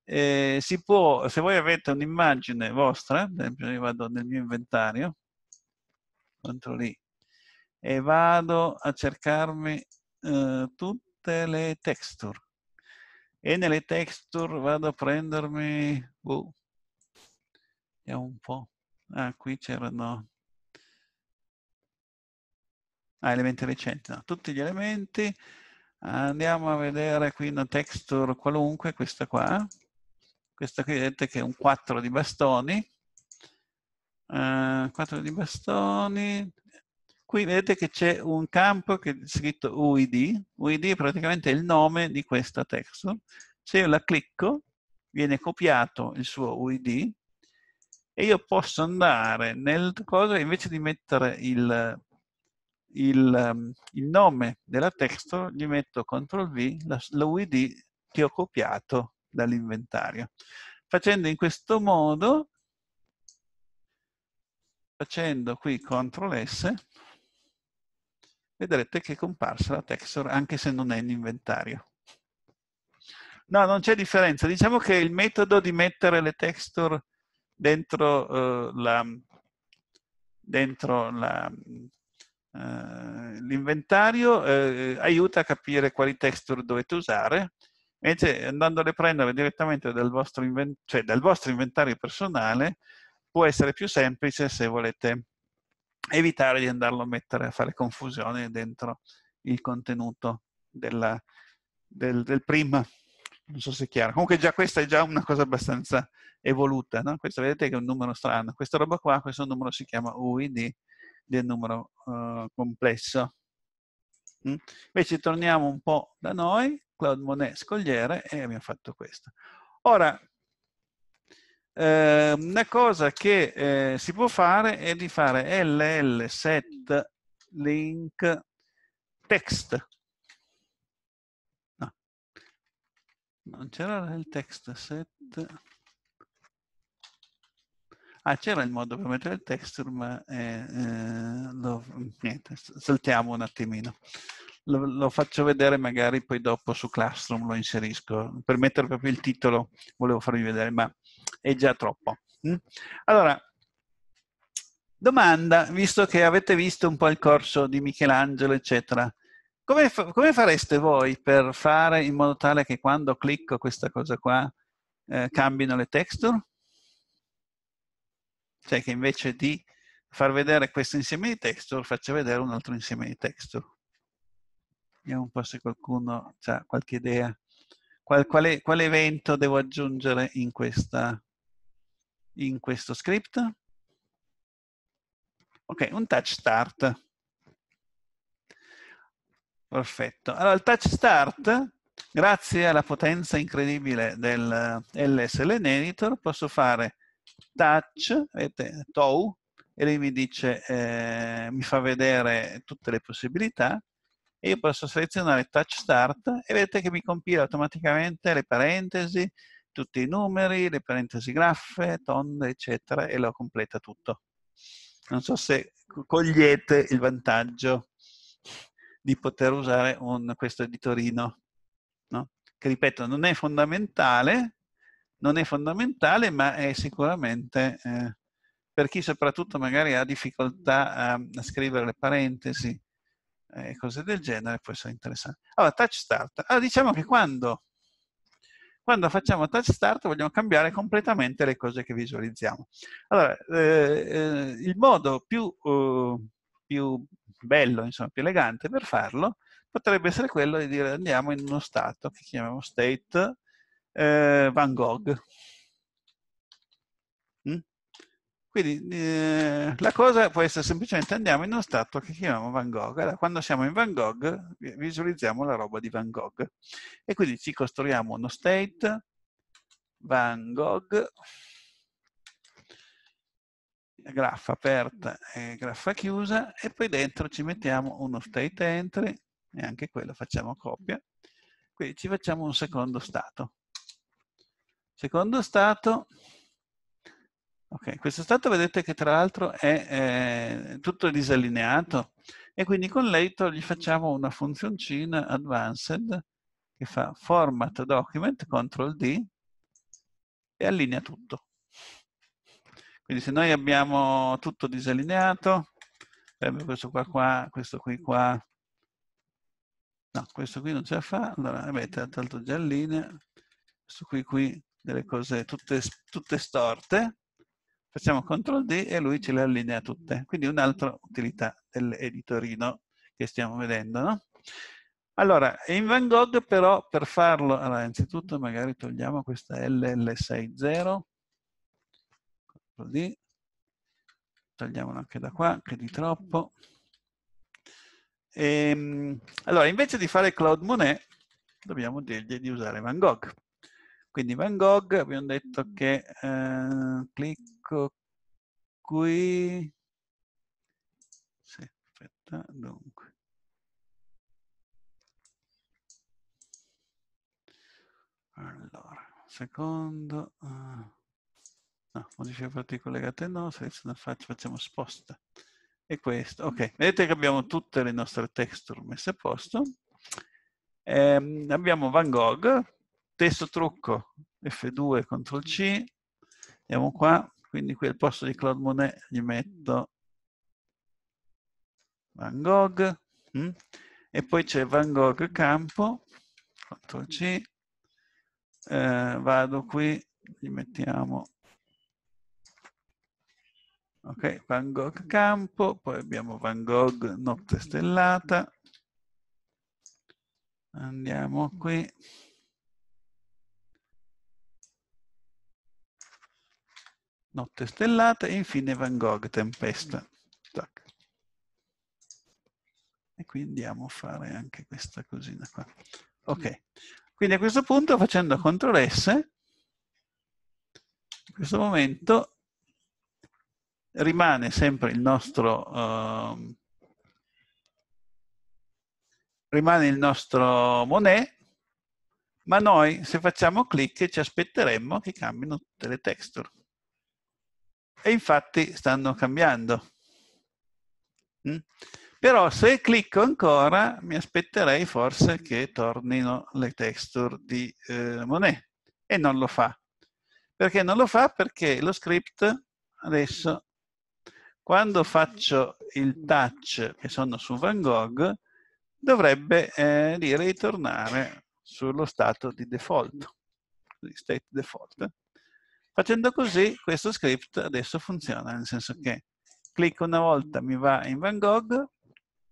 Eh, si può, se voi avete un'immagine vostra, ad esempio io vado nel mio inventario, contro lì, e vado a cercarmi eh, tutte le texture. E nelle texture vado a prendermi... Uh, vediamo un po'. Ah, qui c'erano... Ah, elementi recenti. No, tutti gli elementi. Andiamo a vedere qui una texture qualunque, questa qua. Questa qui vedete che è un 4 di bastoni. Uh, eh, 4 di bastoni. Qui vedete che c'è un campo che è scritto UID. UID è praticamente il nome di questa texture. Se io la clicco, viene copiato il suo UID e io posso andare nel cosa invece di mettere il, il, um, il nome della texture gli metto CTRL V la, la UID che ho copiato dall'inventario facendo in questo modo facendo qui CTRL S vedrete che è comparsa la texture anche se non è in inventario. No non c'è differenza. Diciamo che il metodo di mettere le texture dentro uh, la dentro uh, l'inventario uh, aiuta a capire quali texture dovete usare. Invece andandole a prendere direttamente dal vostro, cioè dal vostro inventario personale può essere più semplice se volete evitare di andarlo a mettere a fare confusione dentro il contenuto della, del, del prima non so se è chiaro. Comunque già questa è già una cosa abbastanza evoluta, no? Questo vedete che è un numero strano. Questa roba qua, questo numero si chiama UID del numero uh, complesso. Mm? Invece torniamo un po' da noi, Cloud Monet scogliere, e abbiamo fatto questo. Ora, eh, una cosa che eh, si può fare è di fare ll set link text Non c'era il text set. Ah, c'era il modo per mettere il texture, ma eh, eh, lo, niente, saltiamo un attimino. Lo, lo, faccio vedere magari poi dopo su Classroom, lo inserisco. Per mettere proprio il titolo volevo farvi vedere, ma è già troppo. Mm? Allora, domanda, visto che avete visto un po' il corso di Michelangelo, eccetera, come, fa come, fareste voi per fare in modo tale che quando clicco questa cosa qua eh, cambino le texture? Cioè che invece di far vedere questo insieme di texture faccia vedere un altro insieme di texture. Vediamo un po' se qualcuno ha qualche idea. Qual, quale, quale, evento devo aggiungere in, questa, in questo script? Ok, un touch start. Perfetto. Allora, il touch start, grazie alla potenza incredibile del LSLN Editor, posso fare touch, vedete, tow, e lui mi dice, eh, mi fa vedere tutte le possibilità, e io posso selezionare touch start e vedete che mi compila automaticamente le parentesi, tutti i numeri, le parentesi graffe, tonde, eccetera, e lo completa tutto. Non so se cogliete il vantaggio di poter usare un, questo editorino, no? che ripeto non è fondamentale, non è fondamentale ma è sicuramente eh, per chi soprattutto magari ha difficoltà a, a scrivere le parentesi e eh, cose del genere può essere interessante. Allora, touch start. Allora, diciamo che quando, quando facciamo touch start vogliamo cambiare completamente le cose che visualizziamo. Allora, eh, eh, il modo più, uh, più bello, insomma, più elegante per farlo, potrebbe essere quello di dire andiamo in uno stato che chiamiamo state eh, Van Gogh. Mm? Quindi eh, la cosa può essere semplicemente andiamo in uno stato che chiamiamo Van Gogh. Allora, quando siamo in Van Gogh visualizziamo la roba di Van Gogh e quindi ci costruiamo uno state Van Gogh graffa aperta e graffa chiusa e poi dentro ci mettiamo uno state entry e anche quello facciamo copia. Quindi ci facciamo un secondo stato. Secondo stato, Ok, questo stato vedete che tra l'altro è eh, tutto disallineato e quindi con Later gli facciamo una funzioncina advanced che fa format document, CTRL D e allinea tutto. Quindi se noi abbiamo tutto disallineato, questo qua, qua, questo qui qua, no, questo qui non ce la fa, allora avete tanto già allinea, questo qui qui, delle cose tutte, tutte storte, facciamo CTRL D e lui ce le allinea tutte. Quindi un'altra utilità dell'editorino che stiamo vedendo, no? Allora, in Van Gogh però per farlo, allora innanzitutto magari togliamo questa LL60, così, togliamolo anche da qua, che di troppo. E, ehm, allora, invece di fare Claude Monet, dobbiamo dirgli di usare Van Gogh. Quindi Van Gogh abbiamo detto che eh, clicco qui. Sì, aspetta, dunque. Allora, secondo. Uh, no, modifiche parti collegate no, seleziona faccia, facciamo sposta. E questo, ok. Vedete che abbiamo tutte le nostre texture messe a posto. Eh, abbiamo Van Gogh, Testo trucco F2 CTRL C, andiamo qua, quindi qui al posto di Claude Monet gli metto Van Gogh, hm? e poi c'è Van Gogh campo, CTRL C, eh, vado qui, gli mettiamo ok, Van Gogh campo, poi abbiamo Van Gogh notte stellata, andiamo qui, Notte stellata e infine Van Gogh, Tempesta. Tac. E qui andiamo a fare anche questa cosina qua. Ok, quindi a questo punto facendo CTRL S, in questo momento rimane sempre il nostro... Uh, rimane il nostro Monet, ma noi se facciamo clic ci aspetteremmo che cambino tutte le texture. E infatti stanno cambiando. Mm? Però se clicco ancora mi aspetterei forse che tornino le texture di eh, Monet e non lo fa. Perché non lo fa? Perché lo script adesso quando faccio il touch che sono su Van Gogh dovrebbe eh, dire ritornare sullo stato di default, di state default. Facendo così questo script adesso funziona, nel senso che clicco una volta mi va in Van Gogh,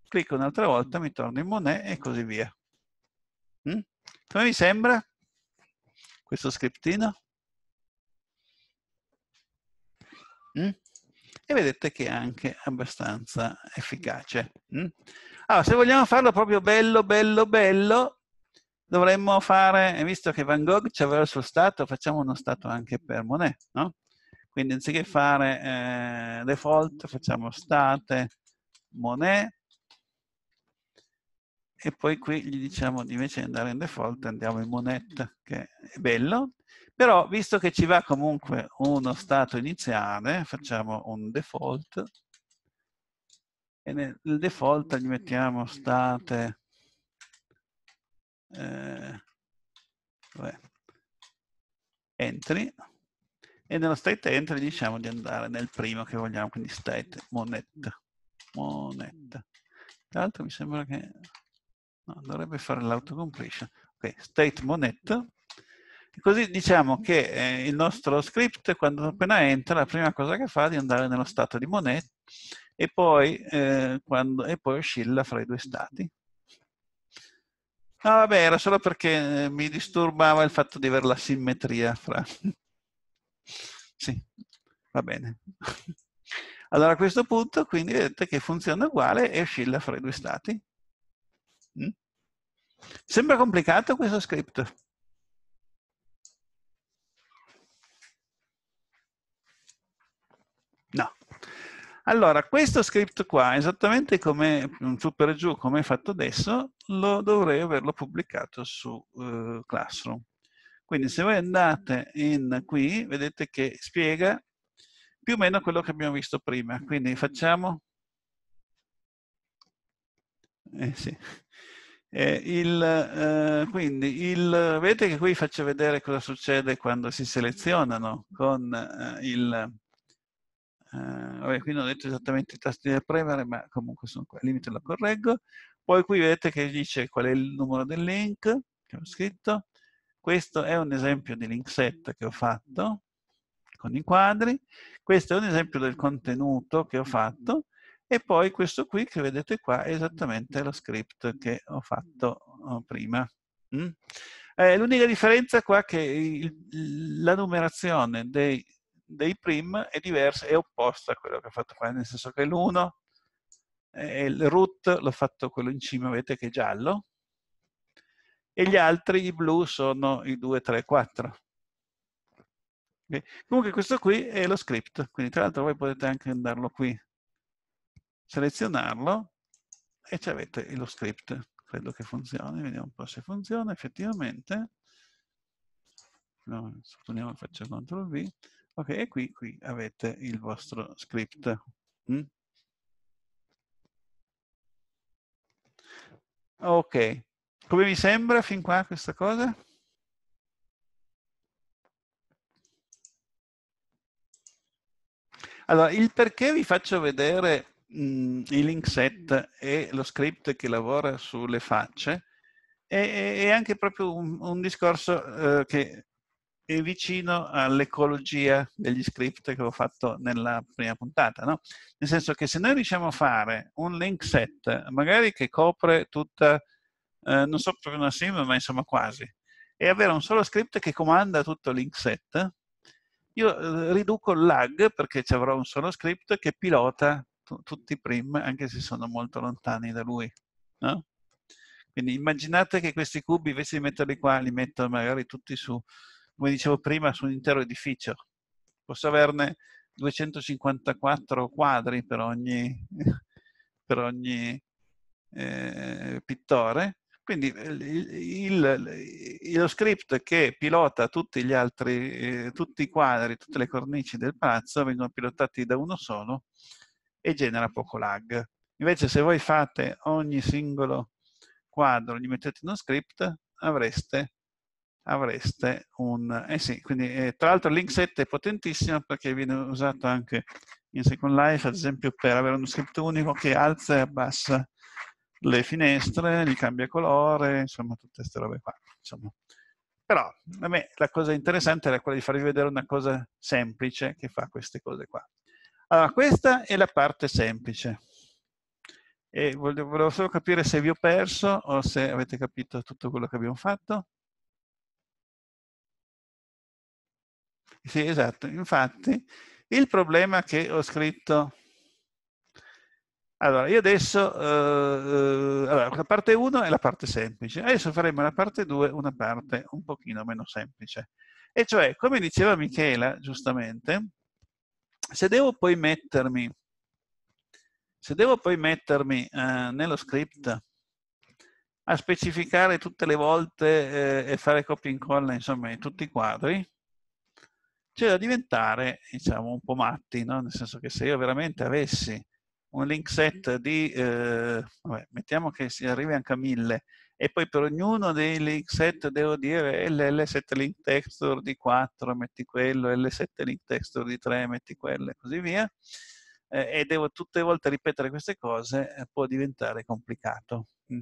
clicco un'altra volta mi torna in Monet e così via. Mm? Come vi sembra questo scriptino? Mm? E vedete che è anche abbastanza efficace. Mm? Allora, se vogliamo farlo proprio bello, bello, bello, dovremmo fare, visto che Van Gogh ci aveva il suo stato, facciamo uno stato anche per Monet, no? Quindi anziché fare eh, default, facciamo state Monet e poi qui gli diciamo invece di andare in default andiamo in Monet, che è bello, però visto che ci va comunque uno stato iniziale, facciamo un default e nel default gli mettiamo state eh, entry e nello state entry diciamo di andare nel primo che vogliamo, quindi state moneta. moneta. Tra l'altro mi sembra che no, dovrebbe fare l'autocompletion. Ok, state moneta. Così diciamo che eh, il nostro script quando appena entra la prima cosa che fa è di andare nello stato di moneta e poi, eh, quando, e poi oscilla fra i due stati. No, vabbè, era solo perché eh, mi disturbava il fatto di avere la simmetria fra... sì, va bene. Allora a questo punto, quindi vedete che funziona uguale e oscilla fra i due stati. Mm? Sembra complicato questo script? No. Allora, questo script qua, esattamente come su per giù, come è fatto adesso, lo dovrei averlo pubblicato su uh, Classroom. Quindi se voi andate in qui, vedete che spiega più o meno quello che abbiamo visto prima. Quindi facciamo... Eh sì. Eh, il, eh, quindi il, vedete che qui faccio vedere cosa succede quando si selezionano con eh, il... Eh, vabbè, qui non ho detto esattamente i tasti da premere, ma comunque sono qua, al limite lo correggo. Poi qui vedete che dice qual è il numero del link che ho scritto. Questo è un esempio di link set che ho fatto con i quadri. Questo è un esempio del contenuto che ho fatto e poi questo qui che vedete qua è esattamente lo script che ho fatto oh, prima. Mm? Eh, L'unica differenza qua è che il, la numerazione dei, dei, prim è diversa, è opposta a quello che ho fatto qua, nel senso che l'1, eh, il root l'ho fatto quello in cima, vedete che è giallo, e gli altri, i blu, sono i 2, 3, 4. Okay. Comunque questo qui è lo script, quindi tra l'altro voi potete anche andarlo qui selezionarlo e ci avete lo script. Credo che funzioni, vediamo un po' se funziona effettivamente. No, che faccio CTRL V. Ok, e qui, qui avete il vostro script. Mm? Ok, come vi sembra fin qua questa cosa? Allora, il perché vi faccio vedere mh, i link set e lo script che lavora sulle facce è, è anche proprio un, un discorso eh, che è vicino all'ecologia degli script che ho fatto nella prima puntata, no? Nel senso che se noi riusciamo a fare un link set, magari che copre tutta, eh, non so proprio una sim, ma insomma quasi, e avere un solo script che comanda tutto il link set, io eh, riduco il lag perché ci avrò un solo script che pilota tutti prim, anche se sono molto lontani da lui. No? Quindi immaginate che questi cubi, invece di metterli qua, li metto magari tutti su, come dicevo prima, su un intero edificio. Posso averne 254 quadri per ogni, per ogni eh, pittore. Quindi il, il, lo script che pilota tutti gli altri, eh, tutti i quadri, tutte le cornici del palazzo vengono pilotati da uno solo e genera poco lag. Invece se voi fate ogni singolo quadro, gli mettete uno script, avreste, avreste un... Eh sì, quindi eh, tra l'altro link set è potentissimo perché viene usato anche in Second Life, ad esempio per avere uno script unico che alza e abbassa le finestre, gli cambia colore, insomma tutte queste robe qua. Insomma. Però a me la cosa interessante era quella di farvi vedere una cosa semplice che fa queste cose qua. Allora, questa è la parte semplice. E volevo solo capire se vi ho perso o se avete capito tutto quello che abbiamo fatto. Sì, esatto. Infatti, il problema che ho scritto... Allora, io adesso... Eh, allora, la parte 1 è la parte semplice. Adesso faremo la parte 2 una parte un pochino meno semplice. E cioè, come diceva Michela, giustamente, se devo poi mettermi, se devo poi mettermi eh, nello script a specificare tutte le volte eh, e fare copia e incolla, insomma, in tutti i quadri, c'è da diventare, diciamo, un po' matti, no? Nel senso che se io veramente avessi un link set di, eh, vabbè, mettiamo che si arrivi anche a 1000, e poi per ognuno dei link set devo dire LL7 link texture di 4, metti quello, L7 link texture di 3, metti quello e così via. Eh, e devo tutte le volte ripetere queste cose, eh, può diventare complicato. Mm.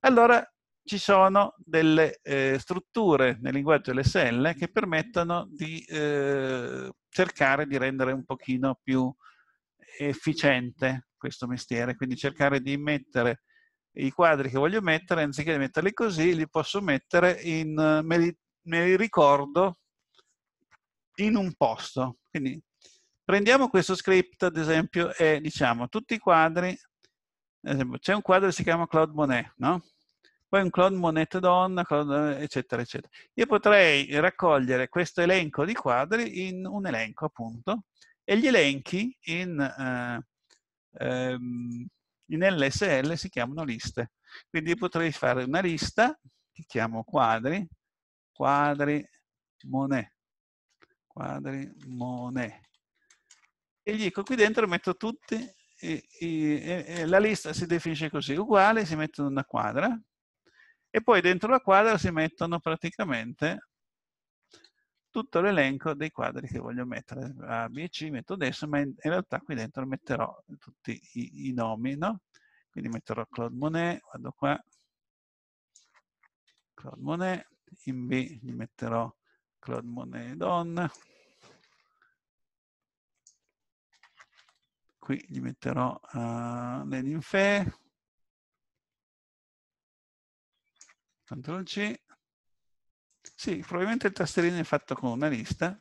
Allora, ci sono delle eh, strutture nel linguaggio LSL che permettono di eh, cercare di rendere un pochino più efficiente questo mestiere, quindi cercare di mettere i quadri che voglio mettere, anziché metterli così, li posso mettere in, me li, me li ricordo in un posto. Quindi prendiamo questo script, ad esempio, e diciamo tutti i quadri, c'è un quadro che si chiama Claude Monet, no? Poi un Claude Monet donna, eccetera, eccetera. Io potrei raccogliere questo elenco di quadri in un elenco, appunto, e gli elenchi in, eh, ehm, in LSL si chiamano liste. Quindi potrei fare una lista che chiamo quadri, quadri Monet, quadri Monet. e gli dico qui dentro metto tutti, e, e, e la lista si definisce così, uguale, si mettono una quadra e poi dentro la quadra si mettono praticamente tutto l'elenco dei quadri che voglio mettere. A, B, C metto adesso, ma in, realtà qui dentro metterò tutti i, i nomi, no? Quindi metterò Claude Monet, vado qua, Claude Monet, in B gli metterò Claude Monet donna, qui gli metterò uh, Lenin Fe, CTRL C, sì, probabilmente il tasterino è fatto con una lista,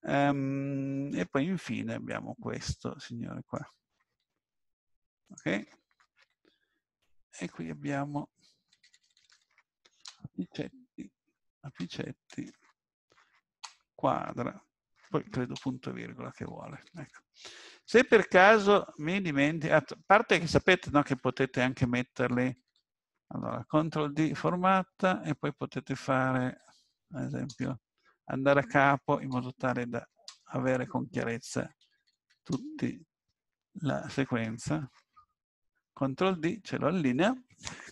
um, e poi infine abbiamo questo signore qua. Ok? E qui abbiamo apicetti, apicetti, quadra, poi credo punto e virgola che vuole. Ecco. Se per caso mi dimentico, a parte che sapete no, che potete anche metterli, allora, CTRL D formatta e poi potete fare, ad esempio, andare a capo in modo tale da avere con chiarezza tutti la sequenza. CTRL D ce lo allinea.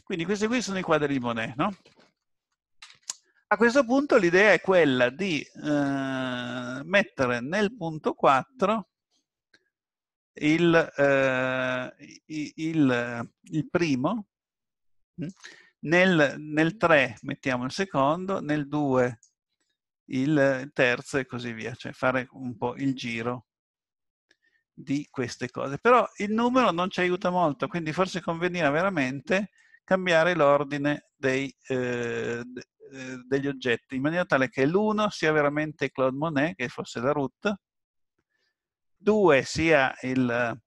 Quindi questi qui sono i quadri di Monet, no? A questo punto l'idea è quella di eh, mettere nel punto 4 il, eh, il, il primo? Nel, nel, 3 mettiamo il secondo, nel 2 il terzo e così via, cioè fare un po' il giro di queste cose. Però il numero non ci aiuta molto, quindi forse conveniva veramente cambiare l'ordine eh, eh, degli oggetti, in maniera tale che l'1 sia veramente Claude Monet, che fosse la root, 2 sia il...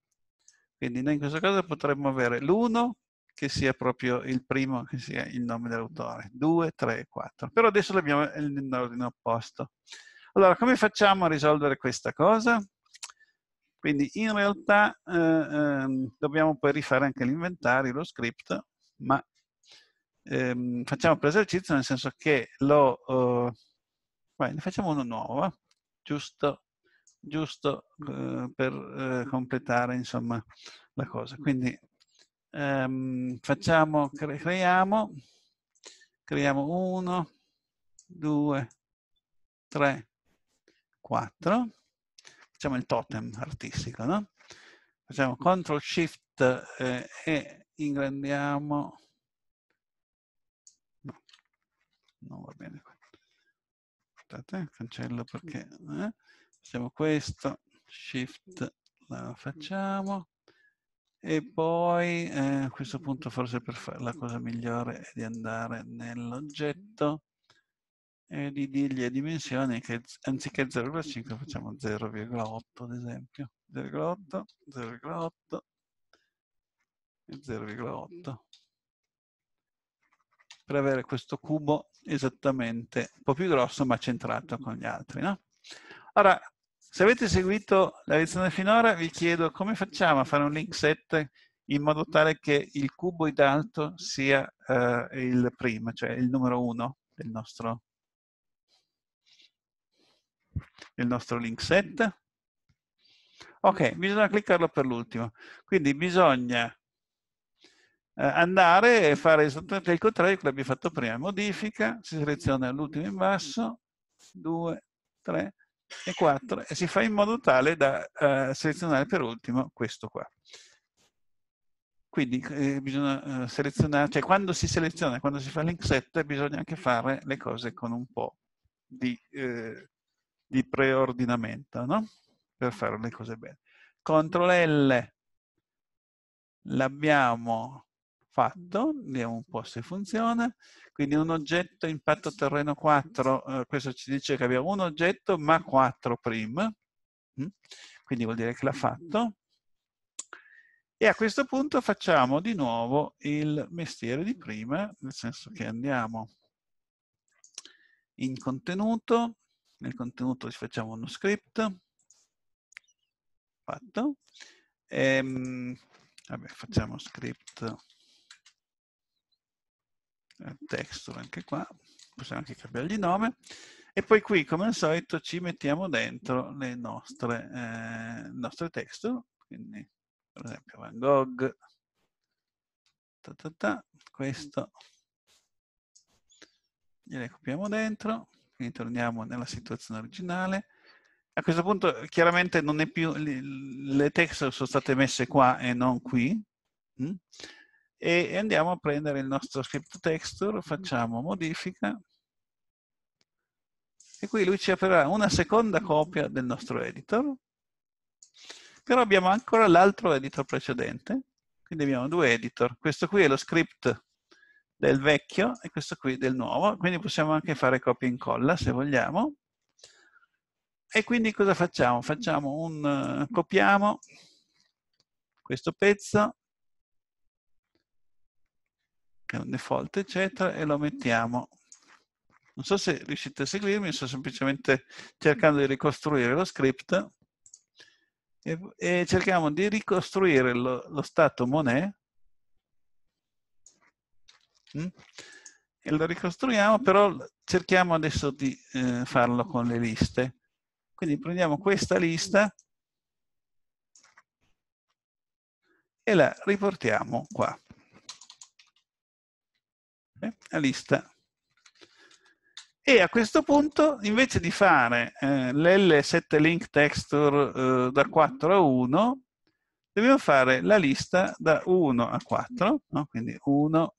Quindi noi in questo caso potremmo avere l'1 che sia proprio il primo, che sia il nome dell'autore, 2, 3, 4. Però adesso l'abbiamo in ordine opposto. Allora, come facciamo a risolvere questa cosa? Quindi in realtà eh, eh, dobbiamo poi rifare anche l'inventario, lo script, ma ehm, facciamo per esercizio nel senso che lo... Uh, ne facciamo uno nuovo, giusto, giusto uh, per uh, completare insomma la cosa. Quindi ehm, facciamo, cre creiamo, creiamo 1, 2, 3, 4 facciamo il totem artistico, no? Facciamo CTRL SHIFT eh, e ingrandiamo. No, non va bene. Aspettate, cancello perché... Eh? Facciamo questo, SHIFT, la facciamo. E poi eh, a questo punto forse per la cosa migliore è di andare nell'oggetto e di dirgli le dimensioni che anziché 0,5 facciamo 0,8 ad esempio 0,8 0,8 e 0,8 per avere questo cubo esattamente un po' più grosso ma centrato con gli altri no? ora se avete seguito la lezione finora vi chiedo come facciamo a fare un link set in modo tale che il cubo in alto sia eh, il primo, cioè il numero 1 del nostro il nostro link set. Ok, bisogna cliccarlo per l'ultimo. Quindi bisogna eh, andare e fare esattamente il contrario che l'abbiamo fatto prima. Modifica, si seleziona l'ultimo in basso, 2, 3 e 4 e si fa in modo tale da eh, selezionare per ultimo questo qua. Quindi eh, bisogna eh, selezionare, cioè quando si seleziona, quando si fa link set, bisogna anche fare le cose con un po' di eh, di preordinamento, no? Per fare le cose bene. CTRL L l'abbiamo fatto, vediamo un po' se funziona. Quindi un oggetto impatto terreno 4, eh, questo ci dice che abbiamo un oggetto ma 4 prim, mm? quindi vuol dire che l'ha fatto. E a questo punto facciamo di nuovo il mestiere di prima, nel senso che andiamo in contenuto, nel contenuto ci facciamo uno script fatto e, ehm, vabbè, facciamo script eh, texture anche qua possiamo anche cambiargli nome E poi qui, come al solito, ci mettiamo dentro le nostre, eh, il nostro testo. Quindi, per esempio, Van Gogh, ta ta ta, questo gliele copiamo dentro, quindi torniamo nella situazione originale. A questo punto chiaramente non è più, le text sono state messe qua e non qui. Mh? E andiamo a prendere il nostro script texture, facciamo modifica, e qui lui ci aprirà una seconda copia del nostro editor, però abbiamo ancora l'altro editor precedente, quindi abbiamo due editor. Questo qui è lo script del vecchio e questo qui del nuovo, quindi possiamo anche fare copia e incolla se vogliamo. E quindi cosa facciamo? Facciamo un, uh, copiamo questo pezzo, che è un default, eccetera, e lo mettiamo. Non so se riuscite a seguirmi, sto semplicemente cercando di ricostruire lo script e, e cerchiamo di ricostruire lo, lo stato Monet mm? e lo ricostruiamo, però cerchiamo adesso di eh, farlo con le liste. Quindi prendiamo questa lista e la riportiamo qua. Eh, la lista. E a questo punto, invece di fare eh, l'L7 link texture eh, da 4 a 1, dobbiamo fare la lista da 1 a 4, no? quindi 1,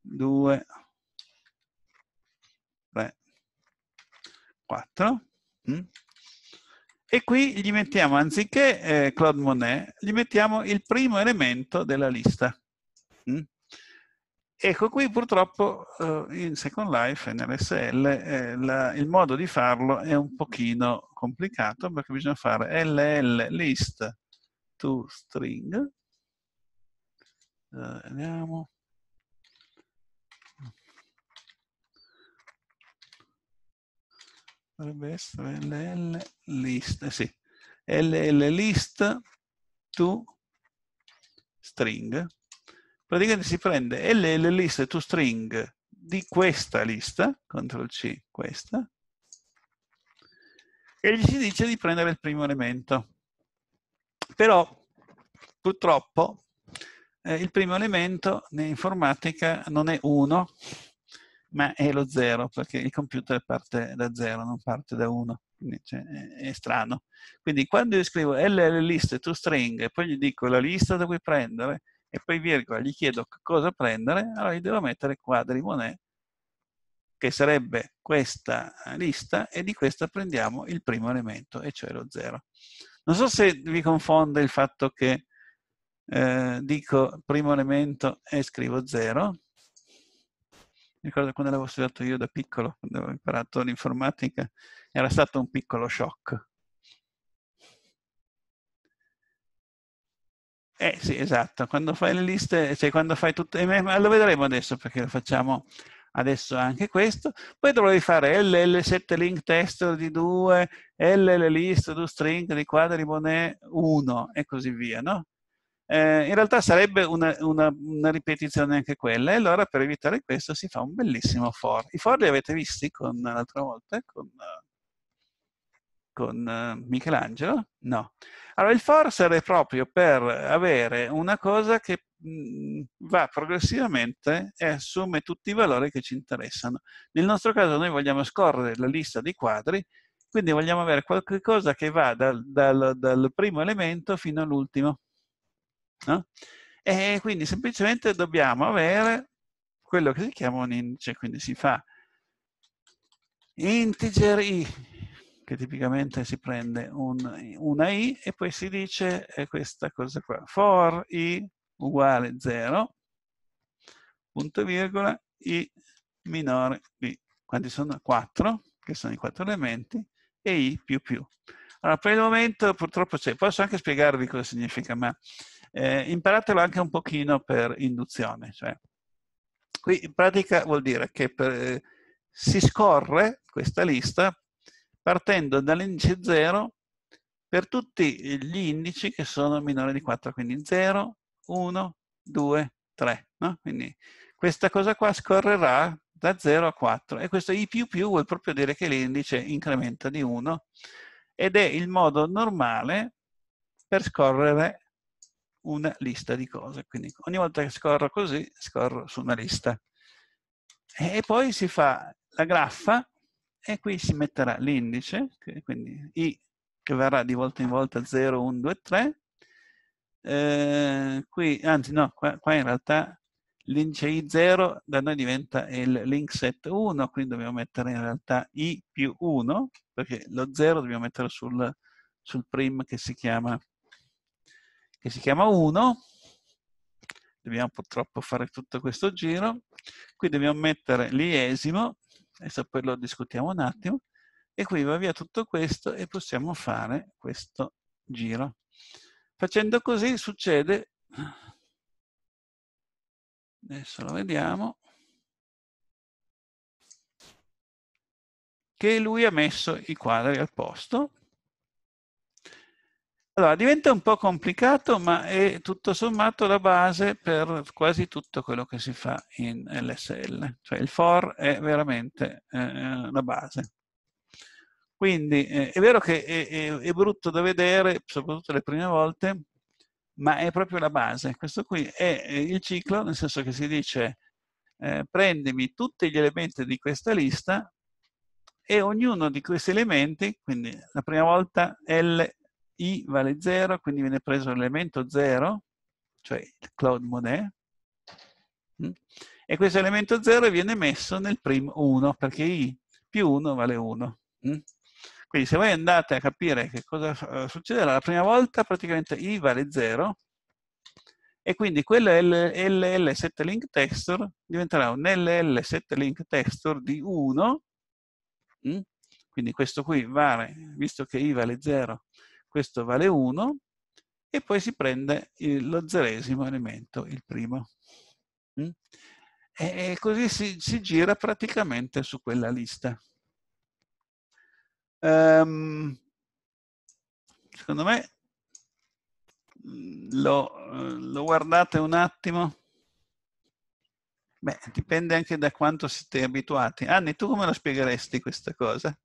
2, 3, 4. Mm. E qui gli mettiamo, anziché eh, Claude Monet, gli mettiamo il primo elemento della lista. Ecco, qui purtroppo eh, in Second Life e nell'SL eh, il modo di farlo è un pochino complicato perché bisogna fare LL list to string. Uh, vediamo. dovrebbe essere LL list, eh sì, LL list to string. Praticamente si prende LL list to string di questa lista, CTRL C, questa, e gli si dice di prendere il primo elemento. Però, purtroppo, eh, il primo elemento in informatica non è 1, ma è lo 0 perché il computer parte da 0, non parte da 1. Quindi cioè, è, è, strano. Quindi quando io scrivo LL list to string e poi gli dico la lista da cui prendere e poi virgola gli chiedo cosa prendere, allora gli devo mettere quadri Monet che sarebbe questa lista e di questa prendiamo il primo elemento e cioè lo 0. Non so se vi confonde il fatto che eh, dico primo elemento e scrivo 0 ricordo quando l'avevo studiato io da piccolo, quando avevo imparato l'informatica, era stato un piccolo shock. Eh sì, esatto, quando fai le liste, cioè quando fai tutte, ma lo vedremo adesso perché lo facciamo adesso anche questo, poi dovrei fare LL7 link test di 2, LL list do string di quadri Monet 1 e così via, no? Eh, in realtà sarebbe una, una, una, ripetizione anche quella, e allora per evitare questo si fa un bellissimo for. I for li avete visti l'altra volta, con, con uh, Michelangelo? No. Allora il for serve proprio per avere una cosa che mm, va progressivamente e assume tutti i valori che ci interessano. Nel nostro caso noi vogliamo scorrere la lista di quadri, quindi vogliamo avere qualcosa che va dal, dal, dal primo elemento fino all'ultimo. No? E quindi semplicemente dobbiamo avere quello che si chiama un indice, quindi si fa integer i, che tipicamente si prende un, una i e poi si dice questa cosa qua, for i uguale 0, punto virgola, i minore b. Quanti sono? 4, che sono i quattro elementi, e i più più. Allora, per il momento purtroppo c'è, posso anche spiegarvi cosa significa, ma eh, imparatelo anche un pochino per induzione. Cioè, qui in pratica vuol dire che per, eh, si scorre questa lista partendo dall'indice 0 per tutti gli indici che sono minori di 4, quindi 0, 1, 2, 3. No? Quindi questa cosa qua scorrerà da 0 a 4 e questo i più più vuol proprio dire che l'indice incrementa di 1 ed è il modo normale per scorrere una lista di cose. Quindi ogni volta che scorro così, scorro su una lista. E poi si fa la graffa e qui si metterà l'indice, quindi i che verrà di volta in volta 0, 1, 2, 3. Eh, qui, anzi no, qua, qua in realtà l'indice i0 da noi diventa il link set 1, quindi dobbiamo mettere in realtà i più 1, perché lo 0 dobbiamo mettere sul, sul prim che si chiama che si chiama 1. Dobbiamo purtroppo fare tutto questo giro. Qui dobbiamo mettere l'iesimo, adesso poi lo discutiamo un attimo, e qui va via tutto questo e possiamo fare questo giro. Facendo così succede, adesso lo vediamo, che lui ha messo i quadri al posto allora, diventa un po' complicato, ma è tutto sommato la base per quasi tutto quello che si fa in LSL. Cioè il for è veramente eh, la base. Quindi eh, è vero che è, è, è, brutto da vedere, soprattutto le prime volte, ma è proprio la base. Questo qui è il ciclo, nel senso che si dice eh, prendimi tutti gli elementi di questa lista e ognuno di questi elementi, quindi la prima volta L i vale 0, quindi viene preso l'elemento 0, cioè il Cloud Monet, mm, e questo elemento 0 viene messo nel prim 1, perché i più 1 vale 1. Mm. Quindi se voi andate a capire che cosa eh, succederà, la prima volta praticamente i vale 0, e quindi quello LL set link texture diventerà un LL set link texture di 1, mm. quindi questo qui vale, visto che i vale 0, questo vale 1 e poi si prende lo zeresimo elemento, il primo. Mm? E, così si, si, gira praticamente su quella lista. Um, secondo me lo, lo guardate un attimo. Beh, dipende anche da quanto siete abituati. Anni, tu come lo spiegheresti questa cosa?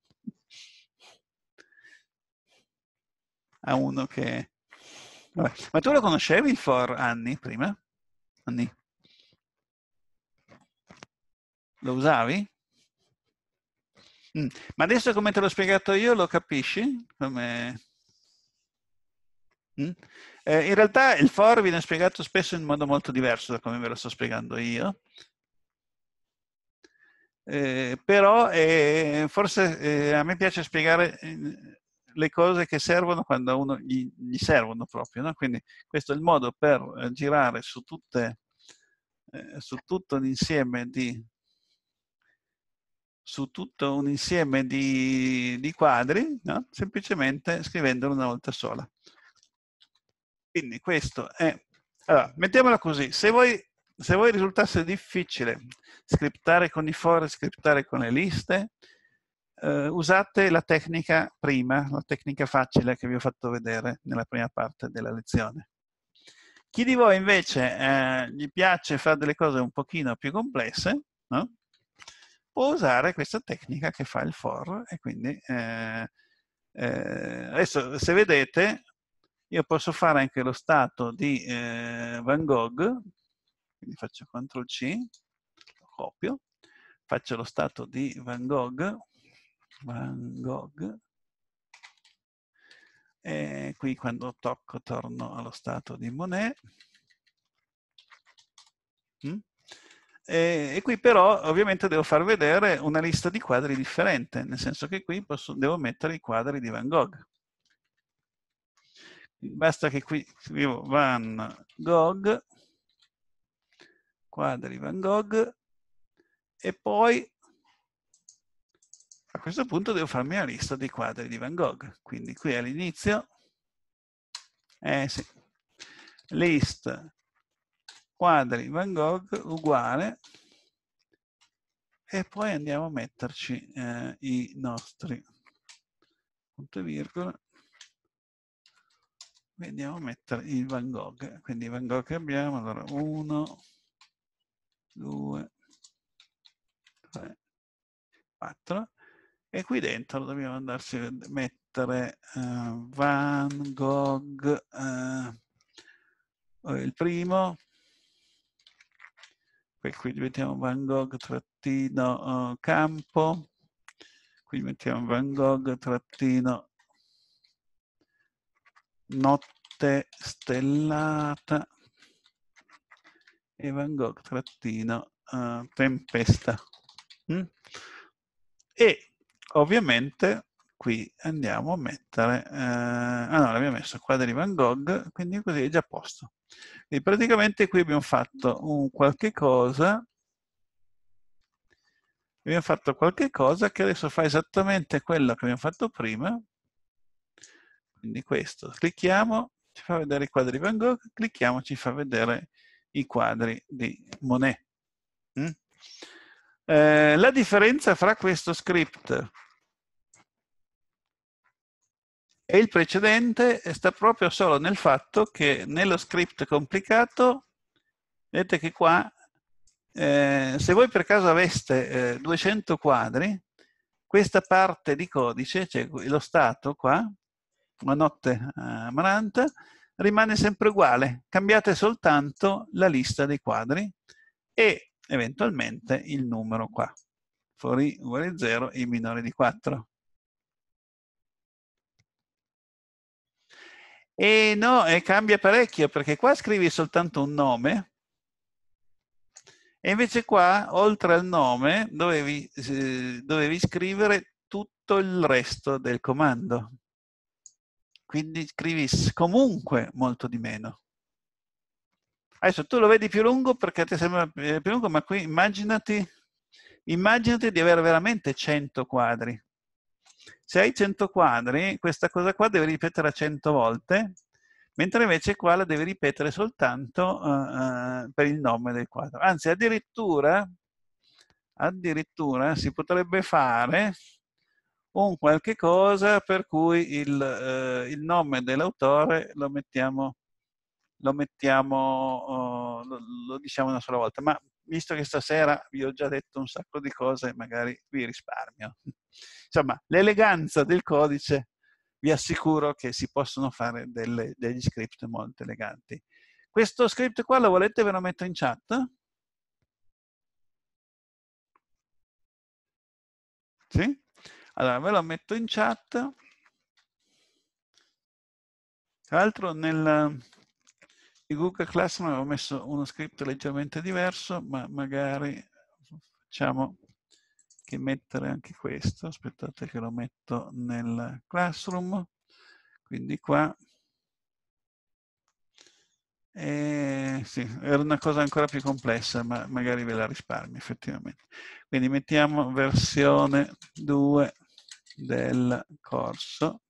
A uno che... Vabbè. Ma tu lo conoscevi il for Anni prima? Anni? Lo usavi? Mm. Ma adesso come te l'ho spiegato io lo capisci? Come... Mm? Eh, in realtà il for viene spiegato spesso in modo molto diverso da come ve lo sto spiegando io. Eh, però eh, forse eh, a me piace spiegare eh, le cose che servono quando a uno gli, gli servono proprio. No? Quindi questo è il modo per eh, girare su, tutte, eh, su tutto un insieme di su tutto un insieme di, di quadri, no? semplicemente scrivendolo una volta sola. Quindi questo è... Allora, mettiamola così, se voi, se voi risultasse difficile scriptare con i for, scriptare con le liste, eh, usate la tecnica prima, la tecnica facile che vi ho fatto vedere nella prima parte della lezione. Chi di voi invece eh, gli piace fare delle cose un pochino più complesse, no? può usare questa tecnica che fa il for e quindi eh, eh adesso se vedete io posso fare anche lo stato di eh, Van Gogh, quindi faccio CTRL C, lo copio, faccio lo stato di Van Gogh, Van Gogh. E qui quando tocco torno allo stato di Monet. Mm? E, e, qui però ovviamente devo far vedere una lista di quadri differente, nel senso che qui posso, devo mettere i quadri di Van Gogh. Basta che qui scrivo Van Gogh, quadri Van Gogh, e poi questo punto devo farmi la lista dei quadri di Van Gogh. Quindi qui all'inizio, eh sì, list quadri Van Gogh uguale e poi andiamo a metterci eh, i nostri punto e virgola andiamo a mettere il Van Gogh quindi Van Gogh che abbiamo allora 1 2 3, 4 e qui dentro dobbiamo andarci a mettere uh, Van Gogh uh, il primo. Poi qui mettiamo Van Gogh trattino uh, campo. Qui mettiamo Van Gogh trattino notte stellata. E Van Gogh trattino uh, tempesta. Mm? e ovviamente qui andiamo a mettere eh, ah no l'abbiamo messo quadri Van Gogh quindi così è già a posto. Quindi praticamente qui abbiamo fatto un qualche cosa abbiamo fatto qualche cosa che adesso fa esattamente quello che abbiamo fatto prima quindi questo. Clicchiamo ci fa vedere i quadri Van Gogh clicchiamo ci fa vedere i quadri di Monet. Mm? eh, la differenza fra questo script e il precedente sta proprio solo nel fatto che nello script complicato vedete che qua eh, se voi per caso aveste eh, 200 quadri questa parte di codice, cioè lo stato qua, la notte eh, amaranta, rimane sempre uguale. Cambiate soltanto la lista dei quadri e eventualmente il numero qua. Fuori uguale 0 e minore di 4. E no, e cambia parecchio perché qua scrivi soltanto un nome e invece qua, oltre al nome, dovevi, eh, dovevi scrivere tutto il resto del comando. Quindi scrivi comunque molto di meno. Adesso tu lo vedi più lungo perché ti sembra più lungo, ma qui immaginati, immaginati di avere veramente 100 quadri. Se hai 100 quadri, questa cosa qua devi ripetere 100 volte, mentre invece qua la devi ripetere soltanto uh, uh, per il nome del quadro. Anzi, addirittura, addirittura si potrebbe fare un qualche cosa per cui il, uh, il nome dell'autore lo mettiamo, lo mettiamo, lo, lo diciamo una sola volta. Ma visto che stasera vi ho già detto un sacco di cose, magari vi risparmio. Insomma, l'eleganza del codice vi assicuro che si possono fare delle, degli script molto eleganti. Questo script qua lo volete ve lo metto in chat? Sì? Allora, ve lo metto in chat. Tra l'altro nel in Google Classroom avevo messo uno script leggermente diverso, ma magari facciamo che mettere anche questo. Aspettate che lo metto nel Classroom. Quindi qua. E, sì, era una cosa ancora più complessa, ma magari ve la risparmio effettivamente. Quindi mettiamo versione 2 del corso.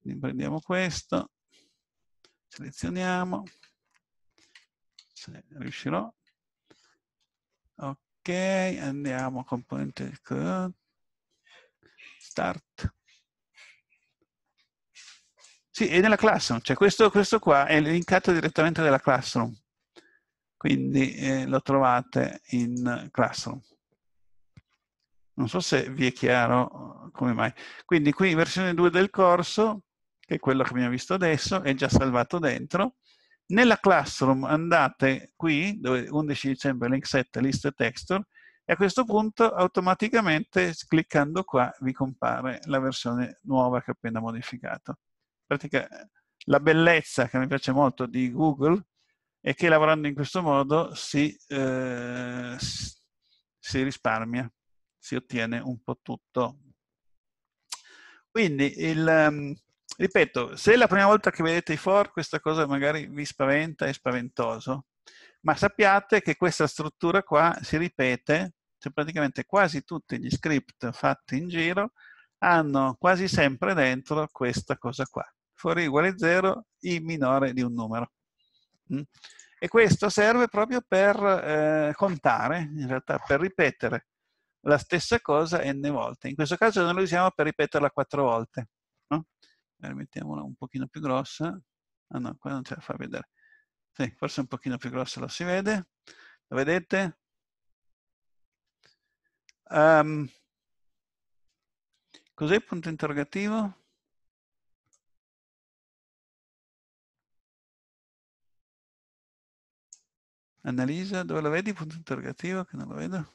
Quindi prendiamo questo, selezioniamo, se riuscirò. Ok, andiamo a componente start. Sì, è nella classroom, cioè questo, questo qua è linkato direttamente dalla classroom, quindi eh, lo trovate in classroom. Non so se vi è chiaro come mai. Quindi qui versione 2 del corso, che è quello che abbiamo visto adesso, è già salvato dentro. Nella Classroom andate qui, dove 11 dicembre, link 7, list texture, e a questo punto automaticamente cliccando qua vi compare la versione nuova che ho appena modificato. In pratica la bellezza che mi piace molto di Google è che lavorando in questo modo si, eh, si risparmia, si ottiene un po' tutto. Quindi il, um, ripeto, se è la prima volta che vedete i for, questa cosa magari vi spaventa, è spaventoso, ma sappiate che questa struttura qua si ripete, cioè praticamente quasi tutti gli script fatti in giro hanno quasi sempre dentro questa cosa qua, fuori uguale 0, i minore di un numero. Mm? E questo serve proprio per eh, contare, in realtà per ripetere la stessa cosa n volte. In questo caso noi lo usiamo per ripeterla quattro volte. No? Mettiamola un pochino più grossa. Ah no, qua non ce la fa vedere. Sì, forse un pochino più grossa lo si vede. Lo vedete? um, cos'è il punto interrogativo? Annalisa, dove lo vedi? Punto interrogativo, che non lo vedo.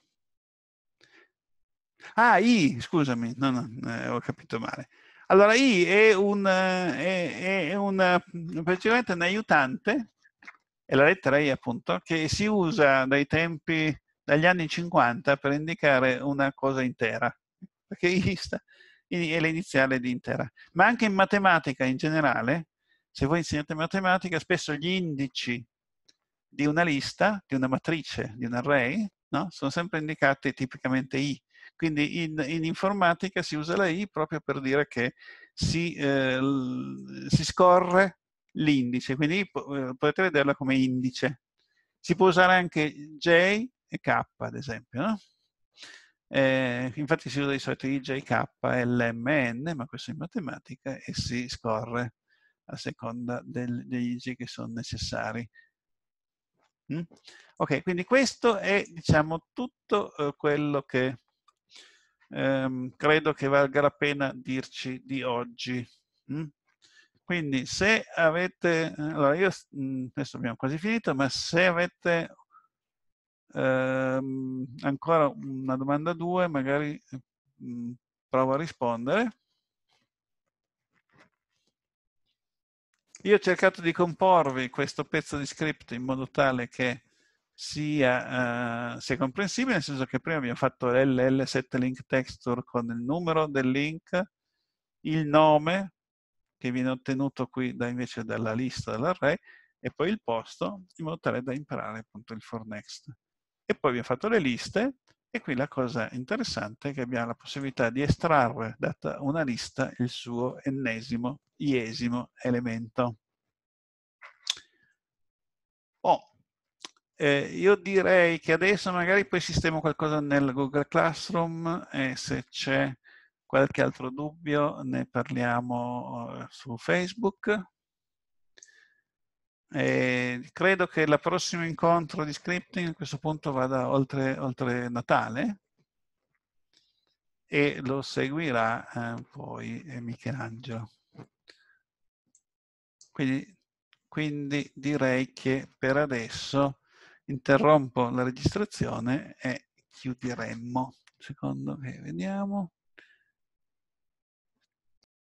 Ah, I, scusami, no, no, eh, ho capito male. Allora, I è un, è, è un, praticamente un aiutante, è la lettera I appunto, che si usa dai tempi, dagli anni 50 per indicare una cosa intera, perché I è l'iniziale di intera. Ma anche in matematica in generale, se voi insegnate matematica, spesso gli indici di una lista, di una matrice, di un array, no? sono sempre indicati tipicamente I. Quindi in, in, informatica si usa la I proprio per dire che si, eh, si scorre l'indice, quindi eh, potete vederla come indice. Si può usare anche J e K, ad esempio. No? Eh, infatti si usa di solito IJK, LMN, ma questo in matematica, e si scorre a seconda del, degli IG che sono necessari. Mm? Ok, quindi questo è diciamo tutto eh, quello che ehm, credo che valga la pena dirci di oggi. Mm? Quindi se avete, allora io mm, adesso abbiamo quasi finito, ma se avete ehm, ancora una domanda o due, magari mh, mm, provo a rispondere. Io ho cercato di comporvi questo pezzo di script in modo tale che sia, uh, sia comprensibile, nel senso che prima abbiamo fatto l'LL7 link texture con il numero del link, il nome che viene ottenuto qui da, invece dalla lista dell'array e poi il posto in modo tale da imparare appunto il for next. E poi abbiamo fatto le liste e qui la cosa interessante è che abbiamo la possibilità di estrarre da una lista il suo ennesimo, iesimo elemento. Eh, io direi che adesso magari poi sistemo qualcosa nel Google Classroom e se c'è qualche altro dubbio ne parliamo eh, su Facebook. E credo che il prossimo incontro di scripting a questo punto vada oltre, oltre Natale e lo seguirà eh, poi Michelangelo. Quindi, quindi direi che per adesso interrompo la registrazione e chiuderemmo. Secondo che vediamo.